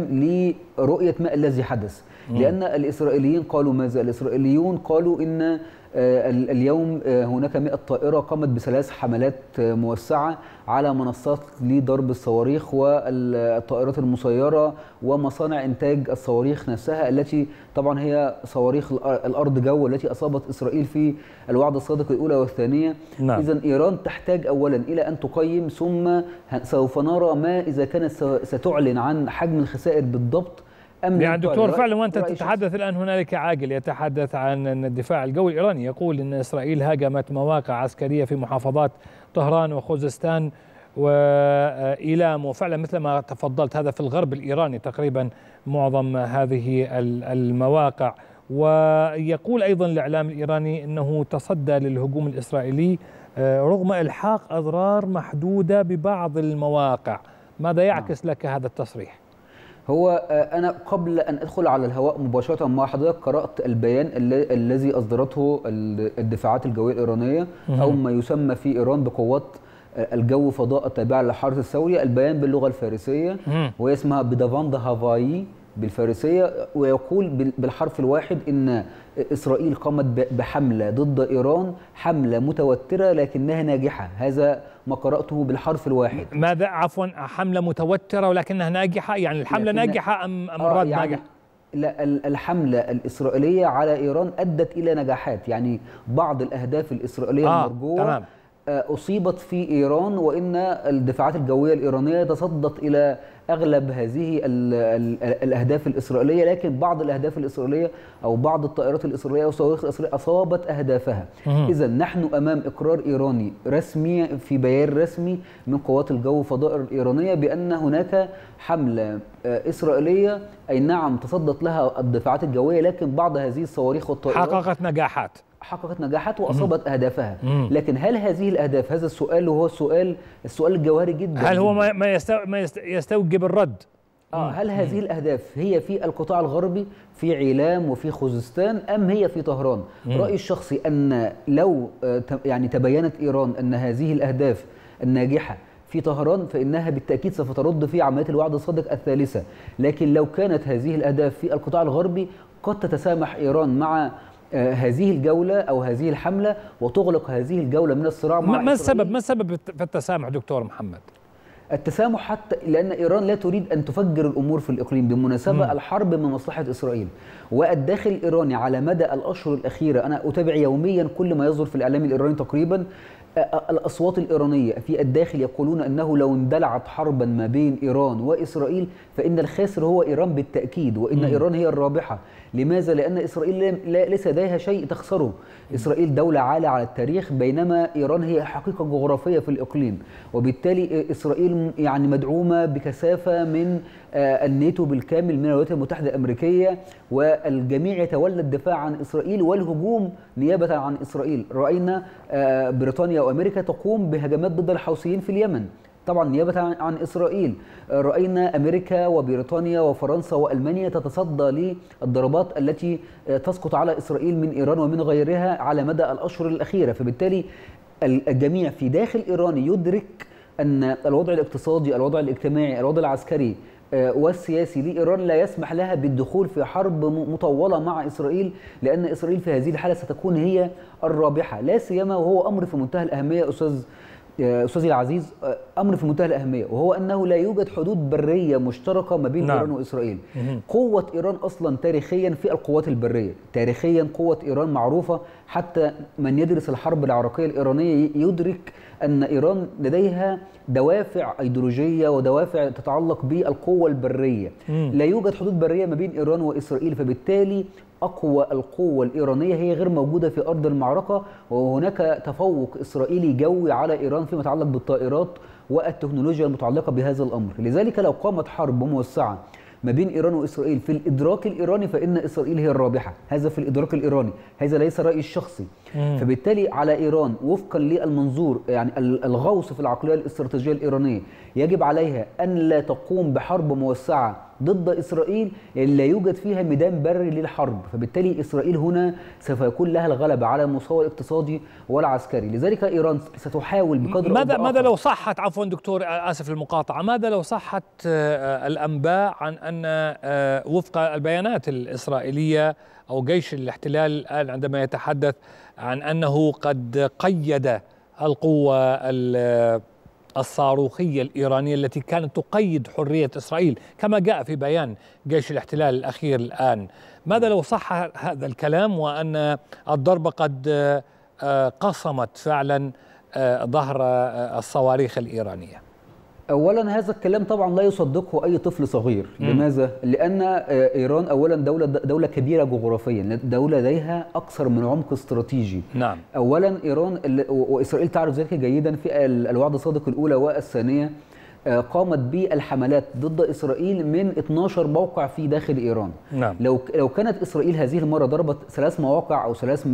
لرؤية ما الذي حدث لأن الإسرائيليين قالوا ماذا؟ الإسرائيليون قالوا إن آه، ال- اليوم آه، هناك 100 طائرة قامت بثلاث حملات آه، موسعة على منصات لضرب الصواريخ والطائرات المسيرة ومصانع إنتاج الصواريخ نفسها التي طبعا هي صواريخ الأر- الأرض جو التي أصابت إسرائيل في الوعد الصادق الأولى والثانية. نعم. اذا إيران تحتاج اولا إلى أن تقيم ثم سوف نرى ما إذا كانت ستعلن عن حجم الخسائر بالضبط يعني دكتور فعلا وأنت. تتحدث الآن هنالك عاقل يتحدث عن أن الدفاع القوي الإيراني يقول إن إسرائيل هاجمت مواقع عسكرية في محافظات طهران وخوزستان وإيلام. وفعلا مثل ما تفضلت هذا في الغرب الإيراني تقريبا معظم هذه ال- المواقع. ويقول أيضا الإعلام الإيراني إنه تصدى للهجوم الإسرائيلي آه، رغم إلحاق أضرار محدودة ببعض المواقع. ماذا يعكس لك هذا التصريح؟ هو آه، أنا قبل أن أدخل على الهواء مباشرة مع حضرتك قرأت البيان الذي أصدرته ال- الدفاعات الجوية الإيرانية أو ما يسمى في إيران بقوات آه، الجو فضاء التابعه للحرس الثوري البيان باللغة الفارسية. وهي اسمها بدافاندا هافاي بالفارسية ويقول بال- بالحرف الواحد إن إسرائيل قامت ب- بحملة ضد إيران حملة متوترة لكنها ناجحة. هذا ما قرأته بالحرف الواحد. ماذا؟ عفوا حملة متوترة ولكنها ناجحة؟ يعني الحملة لكن- ناجحة ام أم آه، يعني ناجح؟ لا ال- الحملة الإسرائيلية على إيران أدت إلى نجاحات. يعني بعض الأهداف الإسرائيلية آه، المرجوة تمام. آه، أصيبت في إيران وإن الدفاعات الجوية الإيرانية تصدت إلى أغلب هذه ال ال الأهداف الإسرائيلية لكن بعض الأهداف الإسرائيلية أو بعض الطائرات الإسرائيلية والصواريخ الإسرائيلية أصابت أهدافها. إذا نحن أمام إقرار إيراني رسمي في بيان رسمي من قوات الجو فضاء الإيرانية بأن هناك حملة آه، إسرائيلية أي نعم تصدت لها الدفاعات الجوية لكن بعض هذه الصواريخ والطائرات حققت نجاحات. حققت نجاحات وأصابت أهدافها. مم. لكن هل هذه الأهداف هذا السؤال وهو السؤال السؤال الجوهري جدا. هل هو. ما ما يستو- ما يست- يستوجب الرد؟ آه هل هذه الأهداف هي في القطاع الغربي في عيلام وفي خوزستان أم هي في طهران؟ رأيي الشخصي أن لو آه، يعني تبينت إيران أن هذه الأهداف الناجحة في طهران فإنها بالتأكيد سوف ترد في عمليات الوعد الصادق الثالثة. لكن لو كانت هذه الأهداف في القطاع الغربي قد تتسامح إيران مع هذه الجولة أو هذه الحملة وتغلق هذه الجولة من الصراع مع ما. السبب ما السبب في التسامح دكتور محمد؟ التسامح حتى لأن إيران لا تريد أن تفجر الأمور في الإقليم بالمناسبه الحرب من مصلحة إسرائيل. والداخل الايراني على مدى الأشهر الأخيرة أنا أتابع يوميا كل ما يصدر في الإعلام الإيراني تقريبا آه، آه، الأصوات الإيرانية في الداخل يقولون أنه لو اندلعت حربا ما بين إيران وإسرائيل فإن الخاسر هو إيران بالتأكيد وإن إيران هي الرابحة. لماذا؟ لا- لا ليس لديها شيء تخسره. إسرائيل دولة عالية على التاريخ بينما إيران هي حقيقة جغرافية في الإقليم. وبالتالي إسرائيل يعني مدعومة بكثافة من آه، الناتو بالكامل من الولايات المتحدة الأمريكية والجميع يتولى الدفاع عن إسرائيل والهجوم نيابة عن إسرائيل. رأينا آه، بريطانيا وأمريكا تقوم بهجمات ضد الحوثيين في اليمن. طبعا نيابة عن إسرائيل آه، رأينا أمريكا وبريطانيا وفرنسا وألمانيا تتصدى للضربات التي آه، تسقط على إسرائيل من إيران ومن غيرها على مدى الأشهر الأخيرة. فبالتالي الجميع في داخل إيران يدرك أن الوضع الاقتصادي الوضع الاجتماعي الوضع العسكري آه، والسياسي لإيران لا يسمح لها بالدخول في حرب م- مطولة مع إسرائيل لأن إسرائيل في هذه الحالة ستكون هي الرابحة. لا سيما وهو أمر في منتهى الأهمية أستاذ آه، أستاذي العزيز آه، أمر في منتهى الأهمية وهو أنه لا يوجد حدود برية مشتركة ما بين نعم. إيران وإسرائيل. قوة إيران أصلا تاريخيا في القوات البرية. تاريخيا قوة إيران معروفة حتى من يدرس الحرب العراقية الإيرانية يدرك أن إيران لديها دوافع أيديولوجية ودوافع تتعلق بالقوة البرية. لا يوجد حدود برية ما بين إيران وإسرائيل فبالتالي أقوى القوة الإيرانية هي غير موجودة في أرض المعركة وهناك تفوق إسرائيلي جوي على إيران فيما يتعلق بالطائرات والتكنولوجيا المتعلقة بهذا الأمر. لذلك لو قامت حرب موسعة ما بين إيران وإسرائيل في الإدراك الإيراني فإن إسرائيل هي الرابحة. هذا في الإدراك الإيراني. هذا ليس رأيي الشخصي. مم. فبالتالي على إيران وفقا للمنظور يعني الغوص في العقلية الاستراتيجية الإيرانية يجب عليها أن لا تقوم بحرب موسعة ضد إسرائيل لا يوجد فيها ميدان بري للحرب. فبالتالي إسرائيل هنا سوف يكون لها الغلبه على المستوى الاقتصادي والعسكري. لذلك إيران ستحاول بقدر ماذا ماذا لو صحت عفوا دكتور آسف المقاطعه ماذا لو صحت الأنباء عن أن وفق البيانات الإسرائيلية أو جيش الاحتلال الآن عندما يتحدث عن أنه قد قيد القوة الصاروخية الإيرانية التي كانت تقيد حرية إسرائيل كما جاء في بيان جيش الاحتلال الأخير الآن. ماذا لو صح هذا الكلام وأن الضربة قد قصمت فعلا ظهر الصواريخ الإيرانية؟ اولا هذا الكلام طبعا لا يصدقه أي طفل صغير. م. لماذا؟ لأن إيران اولا دولة دولة كبيرة جغرافيا. دولة لديها أكثر من عمق استراتيجي. نعم. اولا إيران وإسرائيل تعرف ذلك جيدا في الوعد الصادق الأولى والثانية. قامت بالحملات ضد إسرائيل من 12 موقع في داخل إيران نعم. لو لو كانت إسرائيل هذه المرة ضربت ثلاث مواقع أو ثلاث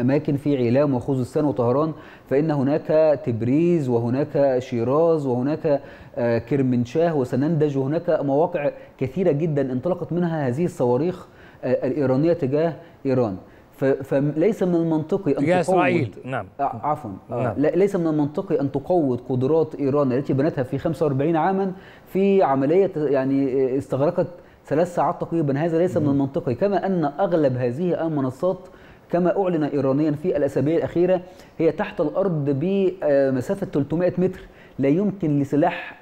أماكن في عيلام وخوزستان وطهران فإن هناك تبريز وهناك شيراز وهناك كرمنشاه وسنندج وهناك مواقع كثيرة جدا انطلقت منها هذه الصواريخ الإيرانية تجاه إيران فليس من المنطقي أن تقود. إسرائيل. نعم. عفوا. نعم. ليس من المنطقي أن تقود قدرات إيران التي بنتها في 45 عاما في عملية يعني استغرقت ثلاث ساعات تقريبا. هذا ليس من المنطقي. كما أن أغلب هذه المنصات كما أعلن ايرانيا في الأسابيع الأخيرة هي تحت الأرض بمسافة 300 متر. لا يمكن لسلاح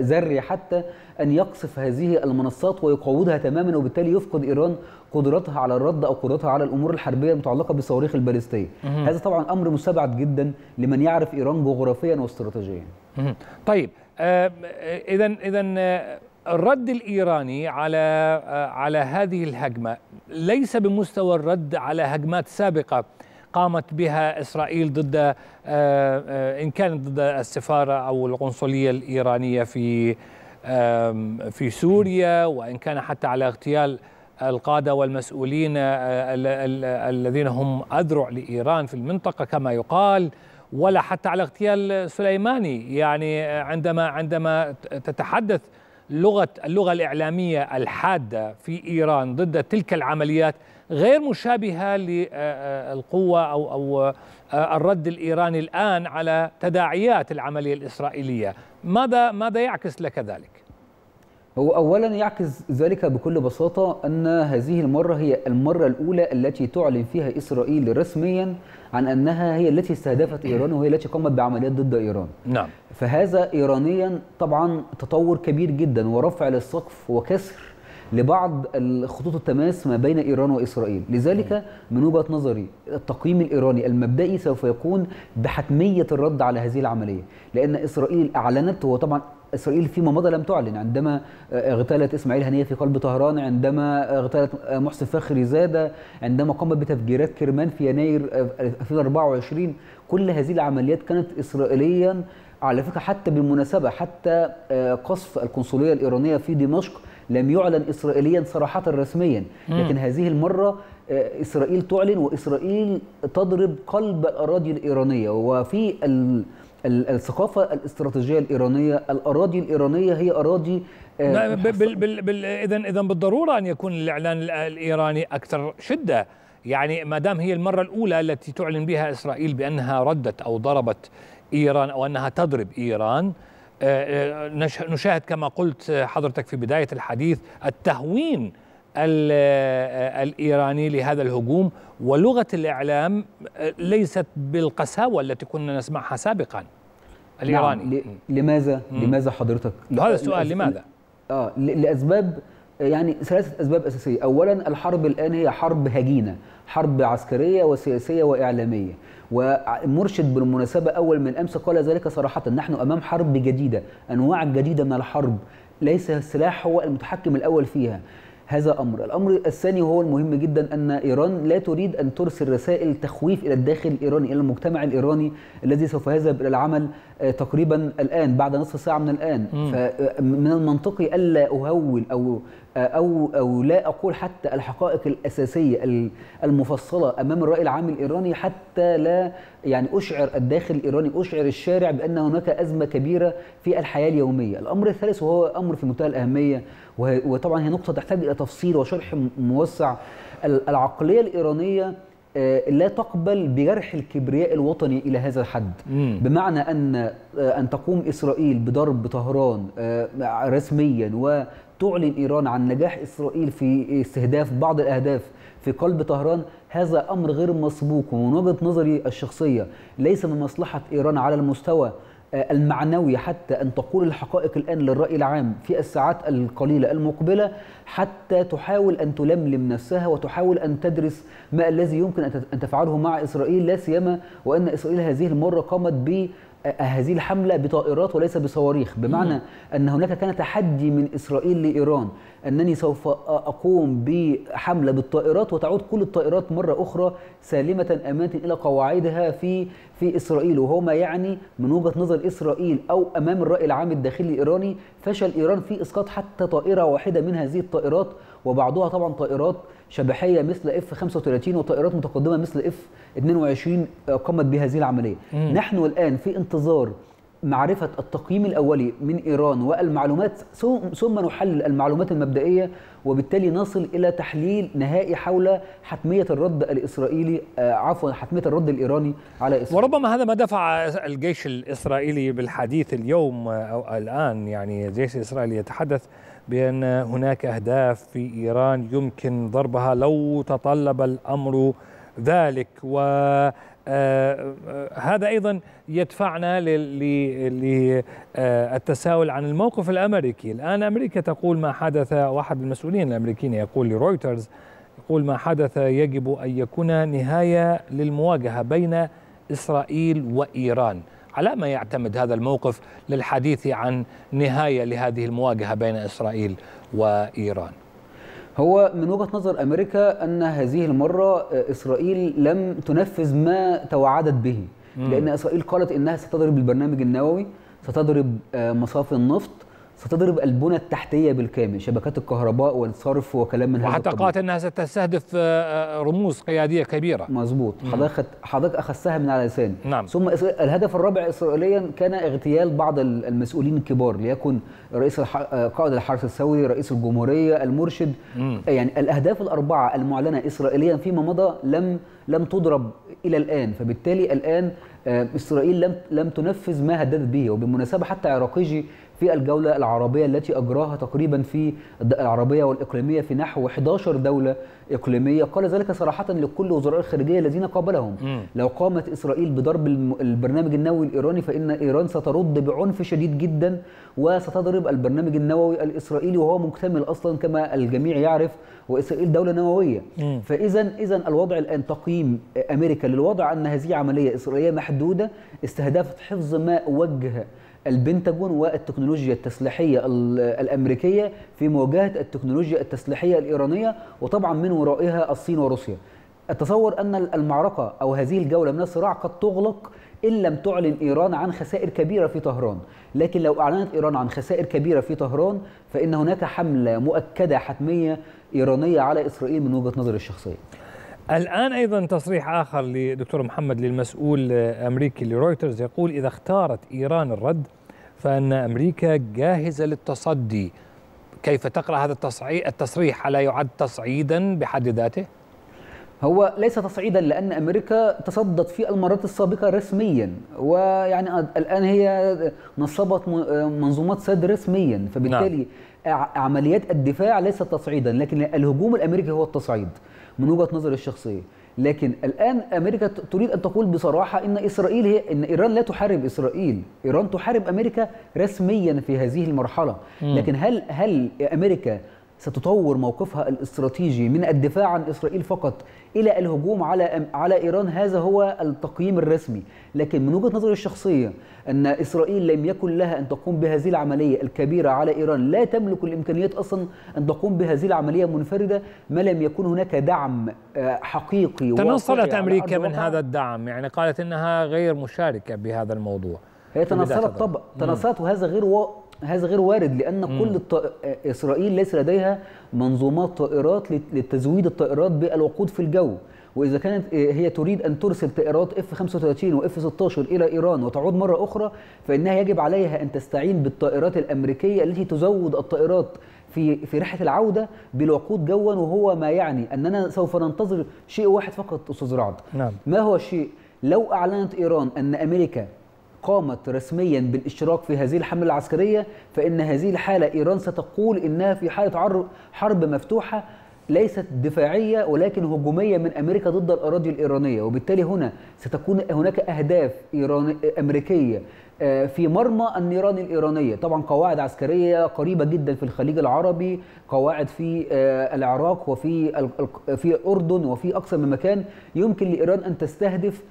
ذري حتى أن يقصف هذه المنصات ويقودها تماما وبالتالي يفقد إيران قدرتها على الرد أو قدرتها على الأمور الحربية المتعلقة بالصواريخ البالستيه. هذا طبعا أمر مستبعد جدا لمن يعرف إيران جغرافيا واستراتيجيا. طيب اذا اذا الرد الإيراني على على هذه الهجمة ليس بمستوى الرد على هجمات سابقة قامت بها إسرائيل ضد إن كانت ضد السفارة أو القنصلية الإيرانية في في سوريا وإن كان حتى على اغتيال القادة والمسؤولين الذين هم أذرع لإيران في المنطقة كما يقال ولا حتى على اغتيال سليماني. يعني عندما عندما تتحدث لغة اللغة الإعلامية الحادة في إيران ضد تلك العمليات غير مشابهة للقوة أو أو الرد الإيراني الآن على تداعيات العملية الإسرائيلية ماذا ماذا يعكس لك ذلك هو اولا يعكس ذلك بكل بساطة أن هذه المرة هي المرة الأولى التي تعلن فيها إسرائيل رسميا عن أنها هي التي استهدفت إيران وهي التي قامت بعمليات ضد إيران. نعم. فهذا ايرانيا طبعا تطور كبير جدا ورفع للسقف وكسر لبعض خطوط التماس ما بين إيران وإسرائيل، لذلك من وجهة نظري التقييم الإيراني المبدئي سوف يكون بحتمية الرد على هذه العملية، لأن إسرائيل أعلنت هو طبعا إسرائيل فيما مضى لم تعلن عندما اغتالت إسماعيل هنيه في قلب طهران عندما اغتالت محسن فخري زادة عندما قامت بتفجيرات كرمان في يناير 2024 كل هذه العمليات كانت اسرائيليا على فكرة حتى بالمناسبة حتى قصف القنصلية الإيرانية في دمشق لم يعلن اسرائيليا صراحة رسميا. لكن هذه المرة إسرائيل تعلن وإسرائيل تضرب قلب الأراضي الإيرانية. وفي الثقافة الاستراتيجية الإيرانية الأراضي الإيرانية هي أراضي اذا اذا بالضرورة أن يكون الإعلان الإيراني أكثر شدة. يعني ما دام هي المرة الأولى التي تعلن بها إسرائيل بأنها ردت أو ضربت إيران أو أنها تضرب إيران نشاهد كما قلت حضرتك في بداية الحديث التهوين الإيراني لهذا الهجوم ولغة الإعلام ليست بالقساوة التي كنا نسمعها سابقا الإيراني. نعم. لماذا؟ مم. لماذا حضرتك؟ هذا السؤال لماذا؟ آه لأسباب يعني ثلاثة أسباب أساسية. اولا الحرب الآن هي حرب هجينة حرب عسكرية وسياسية وإعلامية. ومرشد بالمناسبة أول من امس قال ذلك صراحة نحن أمام حرب جديدة أنواع جديدة من الحرب ليس السلاح هو المتحكم الأول فيها. هذا أمر، الأمر الثاني وهو المهم جدا أن إيران لا تريد أن ترسل رسائل تخويف إلى الداخل الإيراني إلى المجتمع الإيراني الذي سوف يذهب إلى العمل تقريبا الآن بعد نصف ساعة من الآن، فمن المنطقي ألا أهول أو أو أو لا أقول حتى الحقائق الأساسية المفصلة أمام الرأي العام الإيراني حتى لا يعني أشعر الداخل الإيراني أشعر الشارع بأن هناك أزمة كبيرة في الحياة اليومية، الأمر الثالث وهو أمر في منتهى الأهمية وطبعا هي نقطة تحتاج إلى تفصيل وشرح موسع. العقلية الإيرانية لا تقبل بجرح الكبرياء الوطني إلى هذا الحد. مم. بمعنى أن أن تقوم إسرائيل بضرب طهران رسميا وتعلن إيران عن نجاح إسرائيل في استهداف بعض الأهداف في قلب طهران هذا أمر غير مسبوق. ومن وجهة نظري الشخصية ليس من مصلحة إيران على المستوى المعنوي حتى أن تقول الحقائق الآن للرأي العام في الساعات القليلة المقبلة حتى تحاول أن تلملم نفسها وتحاول أن تدرس ما الذي يمكن أن تفعله مع إسرائيل لا سيما وأن إسرائيل هذه المرة قامت ب هذه الحملة بطائرات وليس بصواريخ. بمعنى أن هناك كان تحدي من إسرائيل لإيران أنني سوف أقوم بحملة بالطائرات وتعود كل الطائرات مرة أخرى سالمة أمانة إلى قواعدها في في إسرائيل. وهو ما يعني من وجهة نظر إسرائيل أو أمام الرأي العام الداخلي الإيراني فشل إيران في إسقاط حتى طائرة واحدة من هذه الطائرات وبعضها طبعا طائرات شبحية مثل إف 35 وطائرات متقدمة مثل إف 22 قامت بهذه العملية. مم. نحن الآن في انتظار معرفة التقييم الأولي من إيران والمعلومات ثم نحلل المعلومات المبدئية وبالتالي نصل إلى تحليل نهائي حول حتمية الرد الإسرائيلي عفوا حتمية الرد الإيراني على إسرائيل. وربما هذا ما دفع الجيش الإسرائيلي بالحديث اليوم أو الآن يعني الجيش الاسرائيلي يتحدث بأن هناك أهداف في إيران يمكن ضربها لو تطلب الأمر ذلك. وهذا أيضا يدفعنا للتساؤل عن الموقف الأمريكي. الآن أمريكا تقول ما حدث واحد المسؤولين الأمريكيين يقول لرويترز يقول ما حدث يجب أن يكون نهاية للمواجهة بين إسرائيل وإيران. على ما يعتمد هذا الموقف للحديث عن نهاية لهذه المواجهة بين إسرائيل وإيران؟ هو من وجهة نظر أمريكا أن هذه المرة إسرائيل لم تنفذ ما توعدت به لأن إسرائيل قالت إنها ستضرب البرنامج النووي ستضرب مصافي النفط ستضرب البنى التحتية بالكامل. شبكات الكهرباء والصرف وكلام من هذا وحتى قالت إنها ستستهدف رموز قيادية كبيرة. مظبوط. حضرتك حضرتك أخذتها من على لساني. نعم. ثم الهدف الرابع اسرائيليا كان اغتيال بعض المسؤولين الكبار ليكن رئيس قائد الحرس الثوري رئيس الجمهورية المرشد. مم. يعني الأهداف الأربعة المعلنة اسرائيليا فيما مضى لم لم تضرب إلى الآن. فبالتالي الآن إسرائيل لم لم تنفذ ما هددت به. وبالمناسبة حتى عراقيجي في الجولة العربية التي أجراها تقريبا في العربية والإقليمية في نحو 11 دولة إقليمية. قال ذلك صراحة لكل وزراء الخارجية الذين قابلهم. م. لو قامت إسرائيل بضرب البرنامج النووي الإيراني فإن إيران سترد بعنف شديد جدا وستضرب البرنامج النووي الإسرائيلي وهو مكتمل أصلا كما الجميع يعرف وإسرائيل دولة نووية. فإذا إذا الوضع الآن تقييم أمريكا للوضع أن هذه عملية إسرائيلية محدودة. استهدفت حفظ ما وجه البنتاجون والتكنولوجيا التسليحية الأمريكية في مواجهة التكنولوجيا التسليحية الإيرانية وطبعا من ورائها الصين وروسيا. أتصور أن المعركة أو هذه الجولة من الصراع قد تغلق إن لم تعلن إيران عن خسائر كبيرة في طهران، لكن لو أعلنت إيران عن خسائر كبيرة في طهران فإن هناك حملة مؤكدة حتمية إيرانية على إسرائيل من وجهة نظري الشخصية. الآن أيضا تصريح آخر لدكتور محمد للمسؤول أمريكي لرويترز يقول إذا اختارت إيران الرد فأن أمريكا جاهزة للتصدي كيف تقرأ هذا التصريح ألا يعد تصعيدا بحد ذاته؟ هو ليس تصعيدا لأن أمريكا تصدت في المرات السابقة رسميا ويعني الآن هي نصبت منظومات سد رسميا فبالتالي نعم. عمليات الدفاع ليست تصعيدا لكن الهجوم الأمريكي هو التصعيد من وجهة نظري الشخصية. لكن الآن أمريكا تريد أن تقول بصراحة إن إسرائيل هي إن إيران لا تحارب إسرائيل. إيران تحارب أمريكا رسميا في هذه المرحلة. لكن هل هل أمريكا ستطور موقفها الاستراتيجي من الدفاع عن إسرائيل فقط إلى الهجوم على على إيران. هذا هو التقييم الرسمي. لكن من وجهة نظري الشخصية أن إسرائيل لم يكن لها أن تقوم بهذه العملية الكبيرة على إيران. لا تملك الإمكانيات أصلا أن تقوم بهذه العملية منفردة ما لم يكن هناك دعم حقيقي تنصلت أمريكا من هذا الدعم. يعني قالت إنها غير مشاركة بهذا الموضوع. هي تنصلت طبعا. تنصلت وهذا غير و... هذا غير وارد لأن مم. كل الط... إسرائيل ليس لديها منظومات طائرات لتزويد الطائرات بالوقود في الجو وإذا كانت هي تريد أن ترسل طائرات اف 35 واف 16 إلى إيران وتعود مرة أخرى فإنها يجب عليها أن تستعين بالطائرات الأمريكية التي تزود الطائرات في في رحلة العودة بالوقود جوا وهو ما يعني أننا سوف ننتظر شيء واحد فقط أستاذ رعد نعم. ما هو الشيء لو أعلنت إيران أن أمريكا قامت رسميا بالاشتراك في هذه الحملة العسكرية فإن هذه الحالة إيران ستقول إنها في حالة حرب مفتوحة ليست دفاعية ولكن هجومية من أمريكا ضد الأراضي الإيرانية. وبالتالي هنا ستكون هناك أهداف إيران أمريكية في مرمى النيران الإيرانية. طبعا قواعد عسكرية قريبة جدا في الخليج العربي قواعد في العراق وفي في الأردن وفي أكثر من مكان يمكن لإيران أن تستهدف آه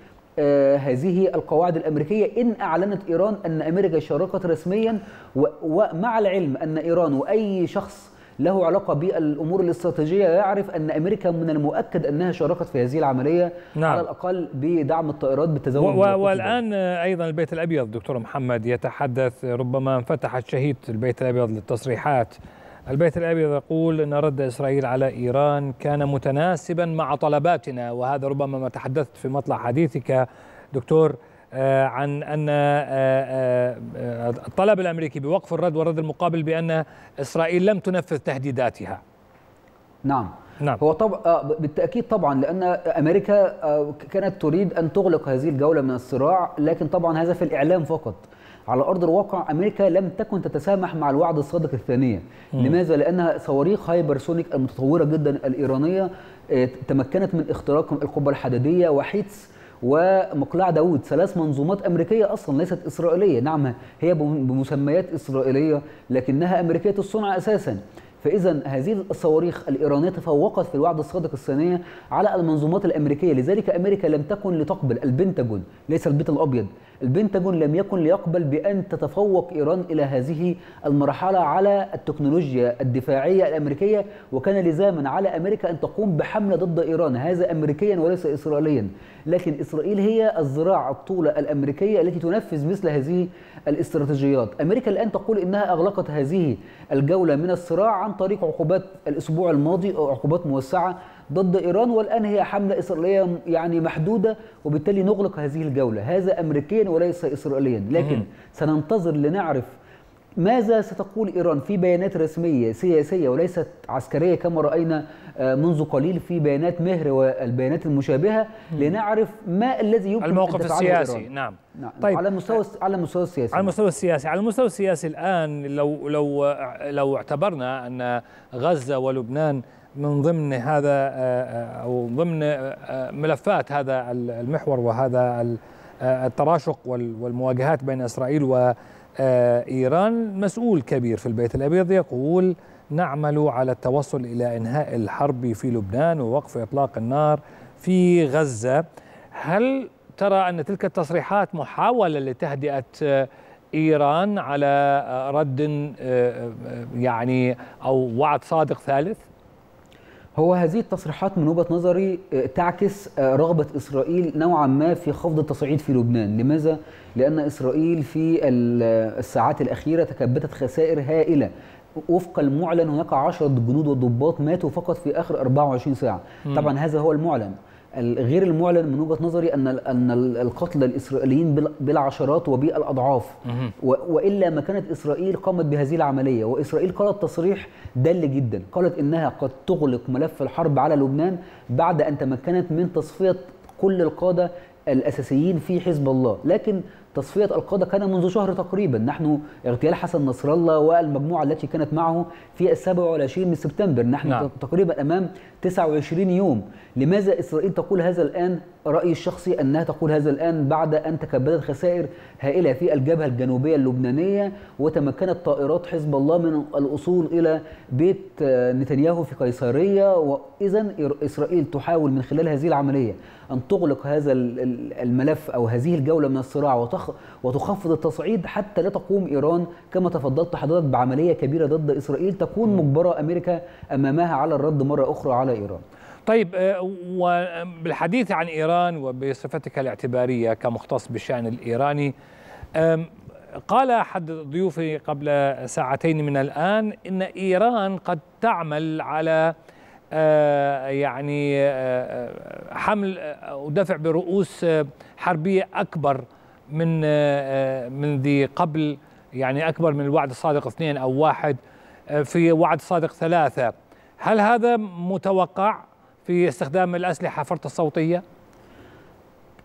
هذه القواعد الأمريكية. إن أعلنت إيران أن أمريكا شاركت رسميا ومع العلم أن إيران وأي شخص له علاقة بالأمور الاستراتيجية يعرف أن أمريكا من المؤكد أنها شاركت في هذه العملية نعم. على الأقل بدعم الطائرات بالتزود والآن أيضا البيت الأبيض دكتور محمد يتحدث ربما انفتحت شهيه البيت الأبيض للتصريحات. البيت الأبيض يقول إن رد إسرائيل على إيران كان متناسبا مع طلباتنا وهذا ربما ما تحدثت في مطلع حديثك دكتور عن أن الطلب الأمريكي بوقف الرد والرد المقابل بأن إسرائيل لم تنفذ تهديداتها. نعم نعم هو طبعا بالتأكيد طبعا لأن أمريكا كانت تريد أن تغلق هذه الجولة من الصراع لكن طبعا هذا في الإعلام فقط. على أرض الواقع أمريكا لم تكن تتسامح مع الوعد الصادق الثانية. مم. لماذا؟ لأن صواريخ هايبرسونيك المتطورة جدا الإيرانية تمكنت من اختراق القبة الحديدية وحيتس ومقلاع داوود ثلاث منظومات أمريكية أصلا ليست إسرائيلية. نعم هي بمسميات إسرائيلية لكنها أمريكية الصنع أساسا. فاذا هذه الصواريخ الإيرانية تفوقت في الوعد الصادق الثانية على المنظومات الأمريكية. لذلك أمريكا لم تكن لتقبل البنتاجون ليس البيت الأبيض. البنتاجون لم يكن ليقبل بأن تتفوق إيران إلى هذه المرحلة على التكنولوجيا الدفاعية الأمريكية وكان لزاما على أمريكا أن تقوم بحملة ضد إيران هذا امريكيا وليس اسرائيليا لكن إسرائيل هي الذراع الطولة الأمريكية التي تنفذ مثل هذه الاستراتيجيات. أمريكا الآن تقول إنها أغلقت هذه الجولة من الصراع عن طريق عقوبات الأسبوع الماضي أو عقوبات موسعة ضد إيران والآن هي حملة إسرائيلية يعني محدودة وبالتالي نغلق هذه الجولة. هذا وليس اسرائيليا لكن سننتظر لنعرف ماذا ستقول إيران في بيانات رسمية سياسية وليست عسكرية كما رأينا منذ قليل في بيانات مهر والبيانات المشابهة لنعرف ما الذي يمكن الموقف أن السياسي. إيران. نعم. نعم. طيب. على المستوى على المستوى السياسي. على المستوى السياسي. على المستوى السياسي الآن لو لو لو اعتبرنا أن غزة ولبنان من ضمن هذا أو ضمن ملفات هذا المحور وهذا التراشق والمواجهات بين إسرائيل وإيران مسؤول كبير في البيت الأبيض يقول نعمل على التوصل إلى إنهاء الحرب في لبنان ووقف إطلاق النار في غزة هل ترى أن تلك التصريحات محاولة لتهدئة إيران على رد يعني أو وعد صادق ثالث؟ هو هذه التصريحات من وجهة نظري تعكس رغبة إسرائيل نوعا ما في خفض التصعيد في لبنان، لماذا؟ لأن إسرائيل في الساعات الأخيرة تكبدت خسائر هائلة وفق المعلن هناك 10 جنود وضباط ماتوا فقط في آخر 24 ساعة، م. طبعا هذا هو المعلن. غير المعلن من وجهة نظري أن أن القتلى الإسرائيليين بالعشرات وبالاضعاف وإلا ما كانت إسرائيل قامت بهذه العملية. وإسرائيل قالت تصريح دل جدا. قالت إنها قد تغلق ملف الحرب على لبنان بعد أن تمكنت من تصفية كل القادة الأساسيين في حزب الله. لكن تصفية القادة كان منذ شهر تقريبا. نحن اغتيال حسن نصر الله والمجموعة التي كانت معه في السابع والعشرين من سبتمبر. نحن نعم. تقريبا أمام 29 يوم. لماذا إسرائيل تقول هذا الآن؟ رأيي الشخصي أنها تقول هذا الآن بعد أن تكبدت خسائر هائلة في الجبهة الجنوبية اللبنانية وتمكنت طائرات حزب الله من الوصول إلى بيت نتنياهو في قيصرية. واذا إسرائيل تحاول من خلال هذه العملية أن تغلق هذا الملف أو هذه الجولة من الصراع وتخفض التصعيد حتى لا تقوم إيران كما تفضلت حضرتك بعملية كبيرة ضد إسرائيل تكون مجبرة أمريكا أمامها على الرد مرة أخرى على إيران. طيب وبالحديث عن إيران وبصفتك الاعتبارية كمختص بالشأن الإيراني قال أحد ضيوفي قبل ساعتين من الآن إن إيران قد تعمل على يعني حمل أو دفع برؤوس حربية أكبر من من ذي قبل يعني أكبر من الوعد الصادق اثنين أو واحد في وعد صادق ثلاثة هل هذا متوقع في استخدام الأسلحة فرط الصوتيه؟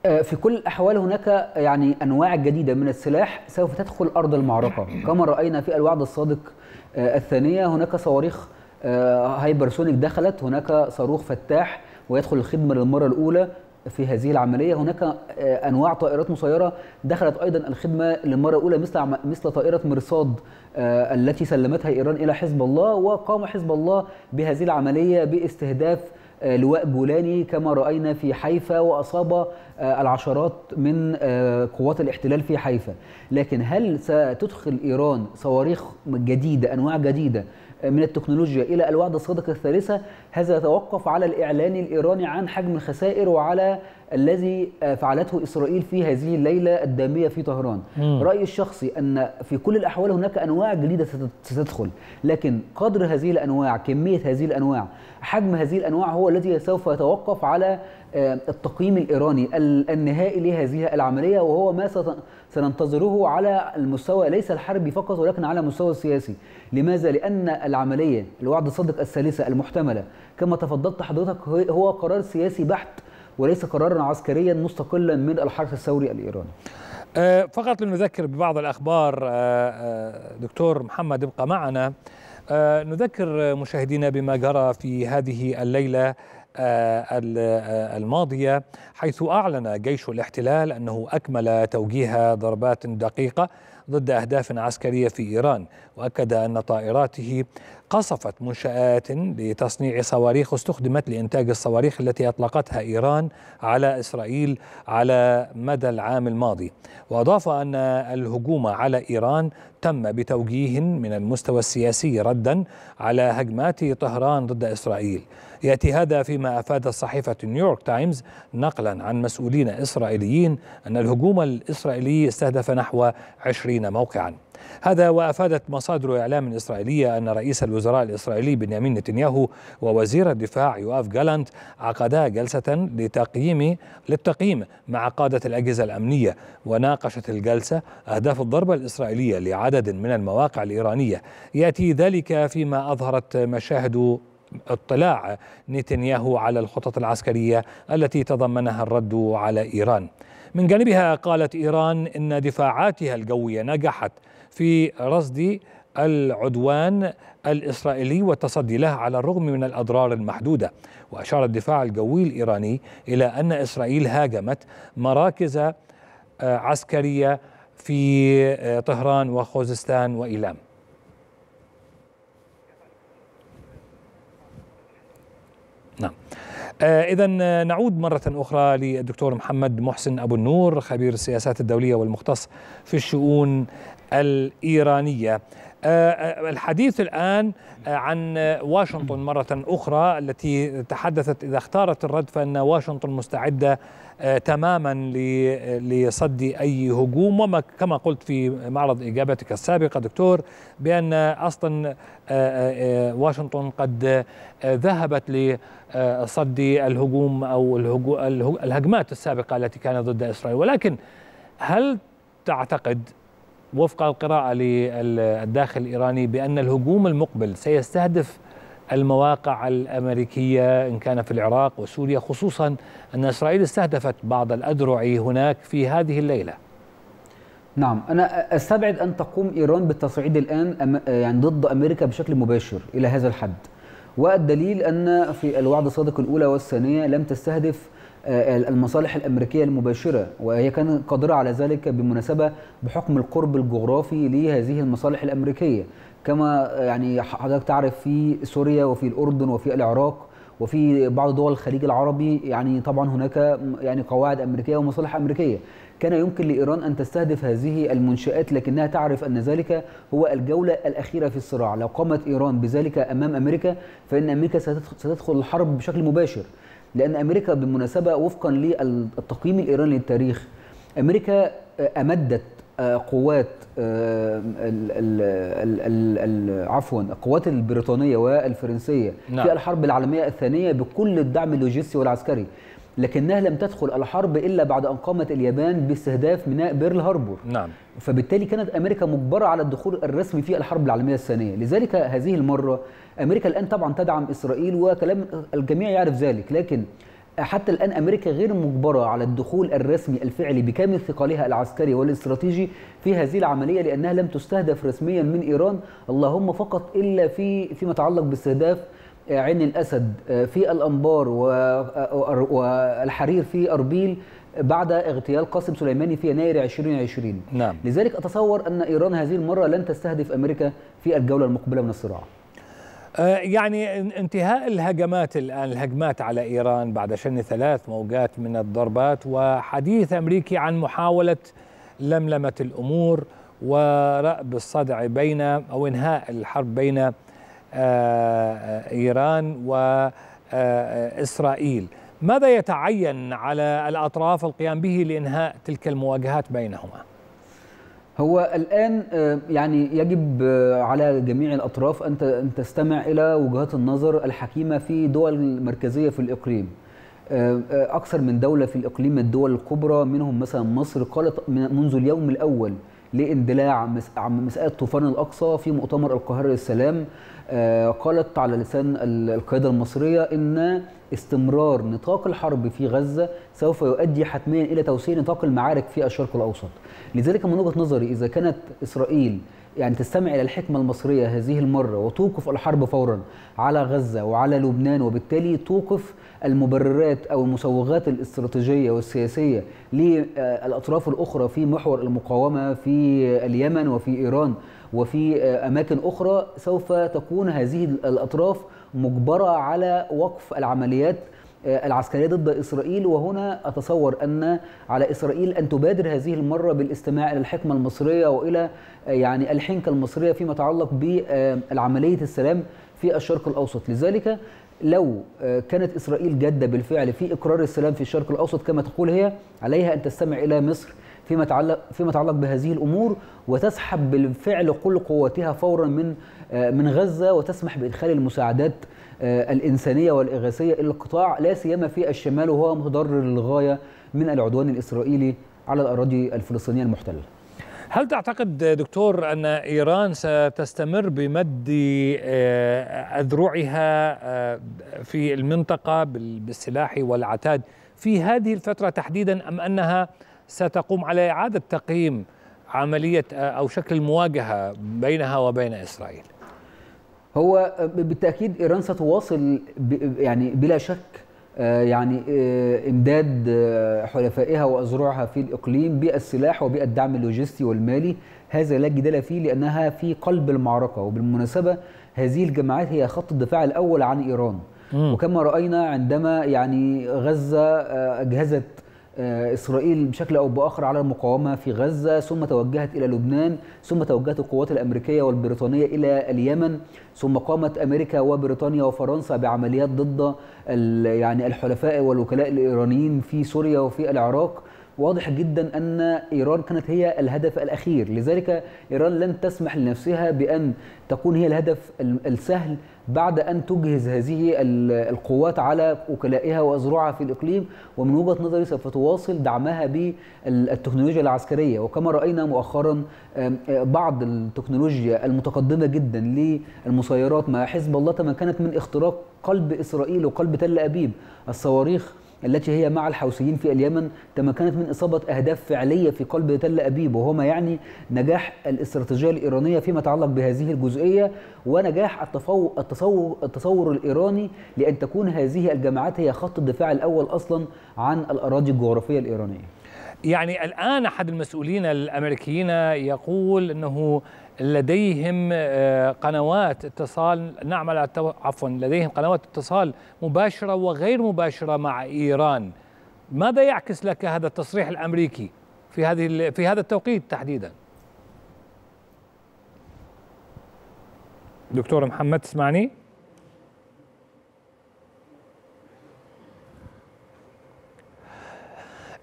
في كل الأحوال هناك يعني أنواع جديدة من السلاح سوف تدخل أرض المعركة كما رأينا في الوعد الصادق الثانية هناك صواريخ هايبرسونيك دخلت هناك صاروخ فتاح ويدخل الخدمة للمرة الأولى في هذه العملية. هناك أنواع طائرات مسيرة دخلت أيضا الخدمة للمرة الأولى مثل مثل طائرة مرصاد التي سلمتها إيران إلى حزب الله وقام حزب الله بهذه العملية باستهداف لواء جولاني كما رأينا في حيفا وأصاب العشرات من قوات الاحتلال في حيفا. لكن هل ستدخل إيران صواريخ جديدة أنواع جديدة من التكنولوجيا إلى الوعد الصادق الثالثة هذا يتوقف على الإعلان الإيراني عن حجم الخسائر وعلى الذي فعلته إسرائيل في هذه الليلة الدامية في طهران مم. رأيي الشخصي أن في كل الأحوال هناك أنواع جديدة ستدخل لكن قدر هذه الأنواع كمية هذه الأنواع حجم هذه الأنواع هو الذي سوف يتوقف على التقييم الإيراني النهائي لهذه العملية وهو ما سننتظره على المستوى ليس الحربي فقط ولكن على المستوى السياسي. لماذا؟ لأن العملية الوعد الصادق الثالثة المحتملة. كما تفضلت حضرتك هو قرار سياسي بحت وليس قرارا عسكريا مستقلا من الحرس الثوري الإيراني. أه فقط لنذكر ببعض الأخبار أه دكتور محمد ابقى معنا. نذكر مشاهدينا بما جرى في هذه الليلة. الماضية حيث أعلن جيش الاحتلال أنه أكمل توجيه ضربات دقيقة ضد أهداف عسكرية في إيران وأكد أن طائراته قصفت منشآت لتصنيع صواريخ استخدمت لإنتاج الصواريخ التي أطلقتها إيران على إسرائيل على مدى العام الماضي. وأضاف أن الهجوم على إيران تم بتوجيه من المستوى السياسي ردا على هجمات طهران ضد إسرائيل. يأتي هذا فيما أفادت صحيفة نيويورك تايمز نقلا عن مسؤولين إسرائيليين أن الهجوم الإسرائيلي استهدف نحو 20 موقعا. هذا وأفادت مصادر إعلام إسرائيلية أن رئيس الوزراء الإسرائيلي بنيامين نتنياهو ووزير الدفاع يوآف جالانت عقدا جلسة لتقييم للتقييم مع قادة الأجهزة الأمنية وناقشت الجلسة أهداف الضربة الإسرائيلية لعدد من المواقع الإيرانية. يأتي ذلك فيما أظهرت مشاهد اطلاع نتنياهو على الخطط العسكرية التي تضمنها الرد على إيران. من جانبها قالت إيران إن دفاعاتها الجوية نجحت في رصد العدوان الإسرائيلي والتصدي له على الرغم من الأضرار المحدودة. وأشار الدفاع الجوي الإيراني إلى أن إسرائيل هاجمت مراكز عسكرية في طهران وخوزستان وإيلام. نعم. إذا نعود مرة أخرى للدكتور محمد محسن أبو النور خبير السياسات الدولية والمختص في الشؤون الإيرانية. الحديث الآن عن واشنطن مرة أخرى التي تحدثت إذا اختارت الرد فإن واشنطن مستعدة تماما لصد أي هجوم. وما كما قلت في معرض إجابتك السابقة دكتور بأن أصلا واشنطن قد ذهبت لصد الهجوم أو الهجمات السابقة التي كانت ضد إسرائيل. ولكن هل تعتقد وفق القراءة للداخل الإيراني بأن الهجوم المقبل سيستهدف المواقع الأمريكية إن كان في العراق وسوريا خصوصا أن إسرائيل استهدفت بعض الأذرع هناك في هذه الليلة. نعم أنا أستبعد أن تقوم إيران بالتصعيد الآن يعني ضد أمريكا بشكل مباشر إلى هذا الحد. والدليل أن في الوعد الصادق الأولى والثانية لم تستهدف المصالح الأمريكية المباشرة وهي كانت قادرة على ذلك بالمناسبه بحكم القرب الجغرافي لهذه المصالح الأمريكية. كما يعني حضرتك تعرف في سوريا وفي الأردن وفي العراق وفي بعض دول الخليج العربي يعني طبعا هناك يعني قواعد أمريكية ومصالح أمريكية. كان يمكن لإيران أن تستهدف هذه المنشآت لكنها تعرف أن ذلك هو الجولة الأخيرة في الصراع. لو قامت إيران بذلك أمام أمريكا فإن أمريكا ستدخل الحرب بشكل مباشر. لأن أمريكا بالمناسبة وفقا للتقييم الإيراني للتاريخ أمريكا أمدت قوات عفوا القوات البريطانية والفرنسية نعم. في الحرب العالمية الثانية بكل الدعم اللوجستي والعسكري لكنها لم تدخل الحرب إلا بعد أن قامت اليابان باستهداف ميناء بيرل هاربور. نعم. فبالتالي كانت أمريكا مجبرة على الدخول الرسمي في الحرب العالمية الثانية. لذلك هذه المرة أمريكا الآن طبعا تدعم إسرائيل وكلام الجميع يعرف ذلك. لكن حتى الآن أمريكا غير مجبرة على الدخول الرسمي الفعلي بكامل ثقلها العسكري والاستراتيجي في هذه العملية لأنها لم تستهدف رسميا من إيران اللهم فقط إلا في فيما يتعلق باستهداف عين الأسد في الأنبار والحرير في أربيل بعد اغتيال قاسم سليماني في يناير 2020 نعم. لذلك أتصور أن إيران هذه المرة لن تستهدف أمريكا في الجولة المقبلة من الصراع يعني انتهاء الهجمات الآن الهجمات على إيران بعد شن ثلاث موجات من الضربات وحديث أمريكي عن محاولة لملمة الأمور ورأب الصدع بين أو إنهاء الحرب بين إيران واسرائيل ماذا يتعين على الأطراف القيام به لإنهاء تلك المواجهات بينهما؟ هو الآن يعني يجب على جميع الأطراف أن تستمع إلى وجهات النظر الحكيمة في دول مركزية في الإقليم. أكثر من دولة في الإقليم الدول الكبرى منهم مثلا مصر قالت منذ اليوم الأول لإندلاع مسألة طوفان الأقصى في مؤتمر القاهرة للسلام قالت على لسان القيادة المصرية إن استمرار نطاق الحرب في غزة سوف يؤدي حتميا إلى توسيع نطاق المعارك في الشرق الأوسط. لذلك من وجهة نظري إذا كانت إسرائيل يعني تستمع إلى الحكمة المصرية هذه المرة وتوقف الحرب فورا على غزة وعلى لبنان وبالتالي توقف المبررات أو المسوغات الاستراتيجية والسياسية للأطراف الأخرى في محور المقاومة في اليمن وفي إيران وفي أماكن أخرى سوف تكون هذه الأطراف مجبرة على وقف العمليات العسكرية ضد إسرائيل. وهنا أتصور أن على إسرائيل أن تبادر هذه المرة بالاستماع إلى الحكمة المصرية وإلى يعني الحنكة المصرية فيما يتعلق بالعملية السلام في الشرق الأوسط. لذلك لو كانت إسرائيل جادة بالفعل في إقرار السلام في الشرق الأوسط كما تقول هي عليها أن تستمع إلى مصر فيما يتعلق فيما يتعلق بهذه الأمور وتسحب بالفعل كل قواتها فورا من من غزة وتسمح بإدخال المساعدات الإنسانية والإغاثية إلى القطاع لا سيما في الشمال وهو متضرر للغاية من العدوان الإسرائيلي على الأراضي الفلسطينية المحتلة. هل تعتقد دكتور أن إيران ستستمر بمد أذرعها في المنطقة بالسلاح والعتاد في هذه الفترة تحديدا أم أنها ستقوم على إعادة تقييم عملية أو شكل المواجهة بينها وبين إسرائيل. هو بالتأكيد إيران ستواصل يعني بلا شك يعني إمداد حلفائها وأذرعها في الإقليم بالسلاح وبالدعم اللوجستي والمالي. هذا لا جدال فيه لأنها في قلب المعركة. وبالمناسبة هذه الجماعات هي خط الدفاع الأول عن إيران. م. وكما رأينا عندما يعني غزة أجهزت إسرائيل بشكل أو بآخر على المقاومة في غزة ثم توجهت إلى لبنان ثم توجهت القوات الأمريكية والبريطانية إلى اليمن ثم قامت أمريكا وبريطانيا وفرنسا بعمليات ضد يعني الحلفاء والوكلاء الإيرانيين في سوريا وفي العراق. واضح جدا أن إيران كانت هي الهدف الأخير. لذلك إيران لن تسمح لنفسها بأن تكون هي الهدف السهل بعد أن تجهز هذه القوات على وكلائها واذرعها في الإقليم ومن وجهة نظري سوف تواصل دعمها بالتكنولوجيا العسكرية. وكما رأينا مؤخرا بعض التكنولوجيا المتقدمة جدا للمسيرات مع حزب الله تمكنت من اختراق قلب إسرائيل وقلب تل أبيب. الصواريخ التي هي مع الحوثيين في اليمن تمكنت من إصابة أهداف فعلية في قلب تل أبيب وهو ما يعني نجاح الاستراتيجية الإيرانية فيما يتعلق بهذه الجزئية ونجاح التصور, التصور, التصور الإيراني لأن تكون هذه الجماعات هي خط الدفاع الأول أصلا عن الأراضي الجغرافية الإيرانية. يعني الآن أحد المسؤولين الأمريكيين يقول أنه لديهم قنوات اتصال نعمل عفوا لديهم قنوات اتصال مباشرة وغير مباشرة مع إيران ماذا يعكس لك هذا التصريح الأمريكي في هذه في هذا التوقيت تحديدا دكتور محمد تسمعني؟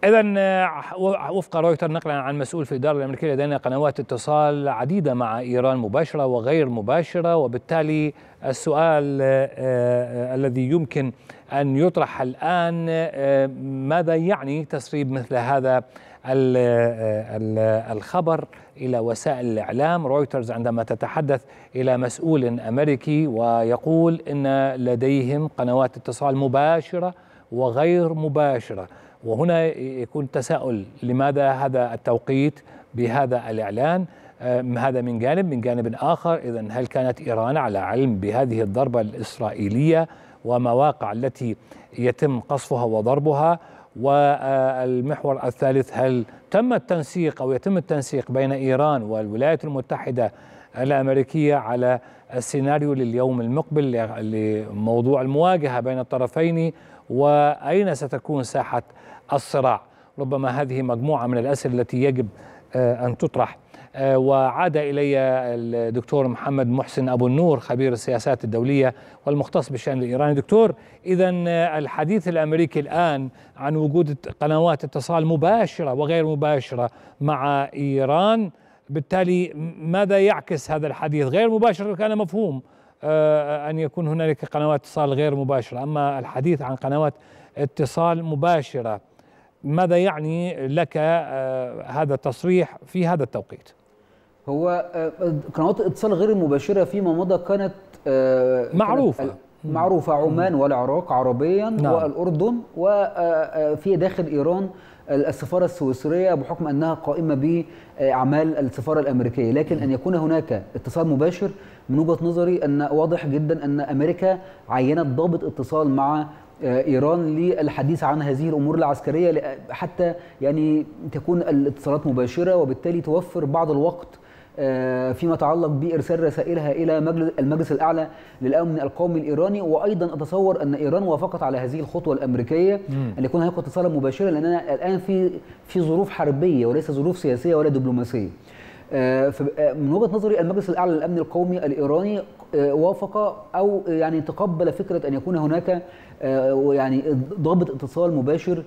اذا وفق رويتر نقلا عن مسؤول في الإدارة الأمريكية لدينا قنوات اتصال عديدة مع إيران مباشرة وغير مباشرة وبالتالي السؤال الذي يمكن أن يطرح الآن ماذا يعني تسريب مثل هذا الخبر إلى وسائل الإعلام؟ رويترز عندما تتحدث إلى مسؤول أمريكي ويقول إن لديهم قنوات اتصال مباشرة وغير مباشرة. وهنا يكون تساؤل لماذا هذا التوقيت بهذا الإعلان؟ هذا من جانب. من جانب آخر إذا هل كانت إيران على علم بهذه الضربة الإسرائيلية ومواقع التي يتم قصفها وضربها؟ والمحور الثالث هل تم التنسيق أو يتم التنسيق بين إيران والولايات المتحدة الأمريكية على السيناريو لليوم المقبل لموضوع المواجهة بين الطرفين؟ وأين ستكون ساحة الصراع. ربما هذه مجموعة من الأسئلة التي يجب أن تطرح. وعاد إلي الدكتور محمد محسن أبو النور خبير السياسات الدولية والمختص بالشأن الإيراني. دكتور إذا الحديث الأمريكي الآن عن وجود قنوات اتصال مباشرة وغير مباشرة مع إيران بالتالي ماذا يعكس هذا الحديث؟ غير مباشر كان مفهوم أن يكون هنالك قنوات اتصال غير مباشرة. أما الحديث عن قنوات اتصال مباشرة ماذا يعني لك هذا التصريح في هذا التوقيت؟ هو قنوات الاتصال غير المباشرة فيما مضى كانت معروفة كانت معروفة. عمان والعراق عربيا نعم. والأردن وفي داخل إيران السفارة السويسرية بحكم أنها قائمة بأعمال السفارة الأمريكية. لكن أن يكون هناك اتصال مباشر من وجهة نظري أن واضح جدا أن أمريكا عينت ضابط اتصال مع إيران للحديث عن هذه الأمور العسكرية حتى يعني تكون الاتصالات مباشرة وبالتالي توفر بعض الوقت فيما يتعلق بإرسال رسائلها إلى المجلس الأعلى للأمن القومي الإيراني وأيضا أتصور أن إيران وافقت على هذه الخطوة الأمريكية أن يكون هناك اتصالا مباشرا لاننا الآن في في ظروف حربية وليس ظروف سياسية ولا دبلوماسية. من وجهة نظري المجلس الأعلى للأمن القومي الإيراني وافق أو يعني تقبل فكرة أن يكون هناك يعني ضابط اتصال مباشر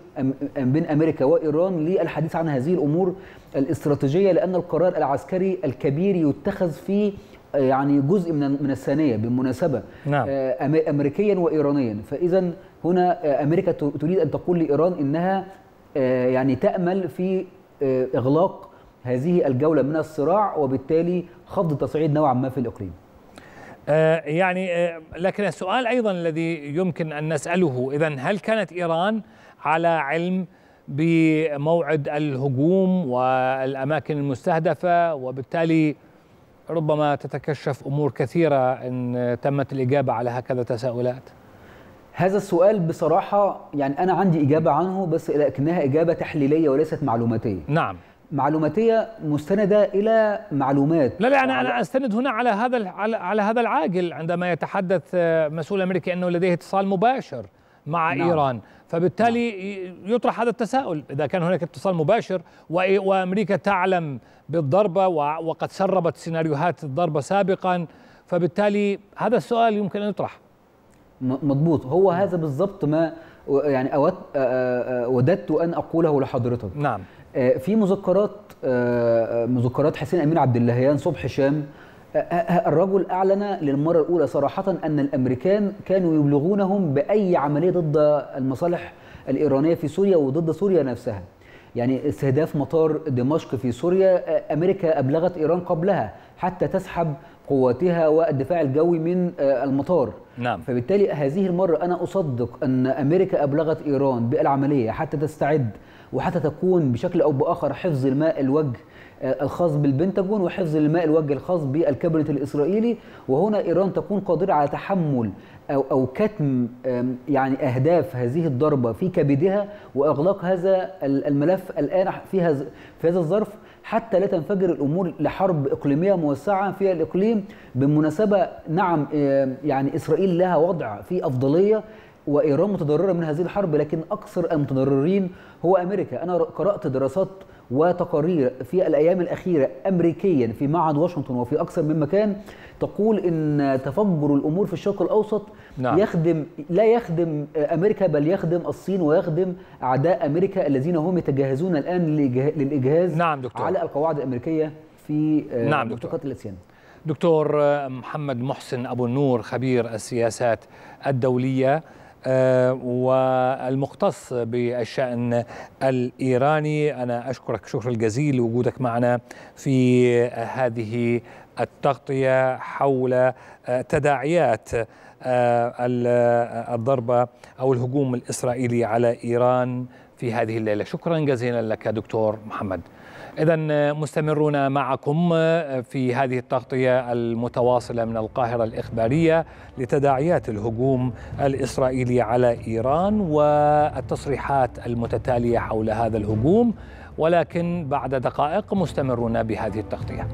بين أمريكا وإيران للحديث عن هذه الأمور الاستراتيجية لأن القرار العسكري الكبير يتخذ في يعني جزء من من الثانية بالمناسبة نعم. امريكيا وايرانيا فاذا هنا أمريكا تريد أن تقول لإيران إنها يعني تأمل في إغلاق هذه الجولة من الصراع وبالتالي خفض التصعيد نوعا ما في الإقليم يعني لكن السؤال أيضا الذي يمكن أن نسأله اذا هل كانت إيران على علم بموعد الهجوم والأماكن المستهدفة؟ وبالتالي ربما تتكشف أمور كثيرة إن تمت الإجابة على هكذا تساؤلات. هذا السؤال بصراحة يعني أنا عندي إجابة عنه بس لكنها إجابة تحليلية وليست معلوماتية. نعم. معلوماتية مستندة إلى معلومات. لا لا أنا أنا أستند هنا على هذا على, على هذا العاجل عندما يتحدث مسؤول أمريكي أنه لديه اتصال مباشر مع نعم. إيران. فبالتالي نعم. يطرح هذا التساؤل. إذا كان هناك اتصال مباشر وأمريكا تعلم بالضربة وقد سربت سيناريوهات الضربة سابقا فبالتالي هذا السؤال يمكن أن يطرح. مضبوط. هو هذا بالضبط ما يعني أود وددت أن أقوله لحضرتك. نعم. في مذكرات مذكرات حسين أمين عبد اللهيان صبح شام. الرجل أعلن للمرة الأولى صراحة أن الأمريكان كانوا يبلغونهم بأي عملية ضد المصالح الإيرانية في سوريا وضد سوريا نفسها. يعني استهداف مطار دمشق في سوريا أمريكا أبلغت إيران قبلها حتى تسحب قواتها والدفاع الجوي من المطار. نعم. فبالتالي هذه المرة أنا أصدق أن أمريكا أبلغت إيران بالعملية حتى تستعد وحتى تكون بشكل أو بآخر حفظ الماء الوجه الخاص بالبنتاجون وحفظ الماء الوجه الخاص بالكابينت الإسرائيلي. وهنا إيران تكون قادرة على تحمل أو أو كتم يعني أهداف هذه الضربة في كبدها وإغلاق هذا الملف الآن في هذا في هذا الظرف. حتى لا تنفجر الأمور لحرب إقليمية موسعة في الإقليم بالمناسبه نعم يعني إسرائيل لها وضع في أفضلية. وإيران متضررة من هذه الحرب لكن أكثر المتضررين هو أمريكا أنا قرأت دراسات وتقارير في الأيام الأخيرة امريكيا في معهد واشنطن وفي أكثر من مكان تقول إن تفجر الأمور في الشرق الأوسط نعم. يخدم لا يخدم أمريكا بل يخدم الصين ويخدم أعداء أمريكا الذين هم يتجهزون الآن للإجهاز نعم دكتور. على القواعد الأمريكية في نعم دكتور. الإسيان دكتور محمد محسن أبو النور خبير السياسات الدولية والمختص بالشأن الإيراني. أنا أشكرك شكر الجزيل لوجودك معنا في هذه التغطية حول تداعيات الضربة أو الهجوم الإسرائيلي على إيران في هذه الليلة. شكرا جزيلا لك دكتور محمد. إذا مستمرون معكم في هذه التغطية المتواصلة من القاهرة الإخبارية لتداعيات الهجوم الإسرائيلي على إيران والتصريحات المتتالية حول هذا الهجوم. ولكن بعد دقائق مستمرون بهذه التغطية.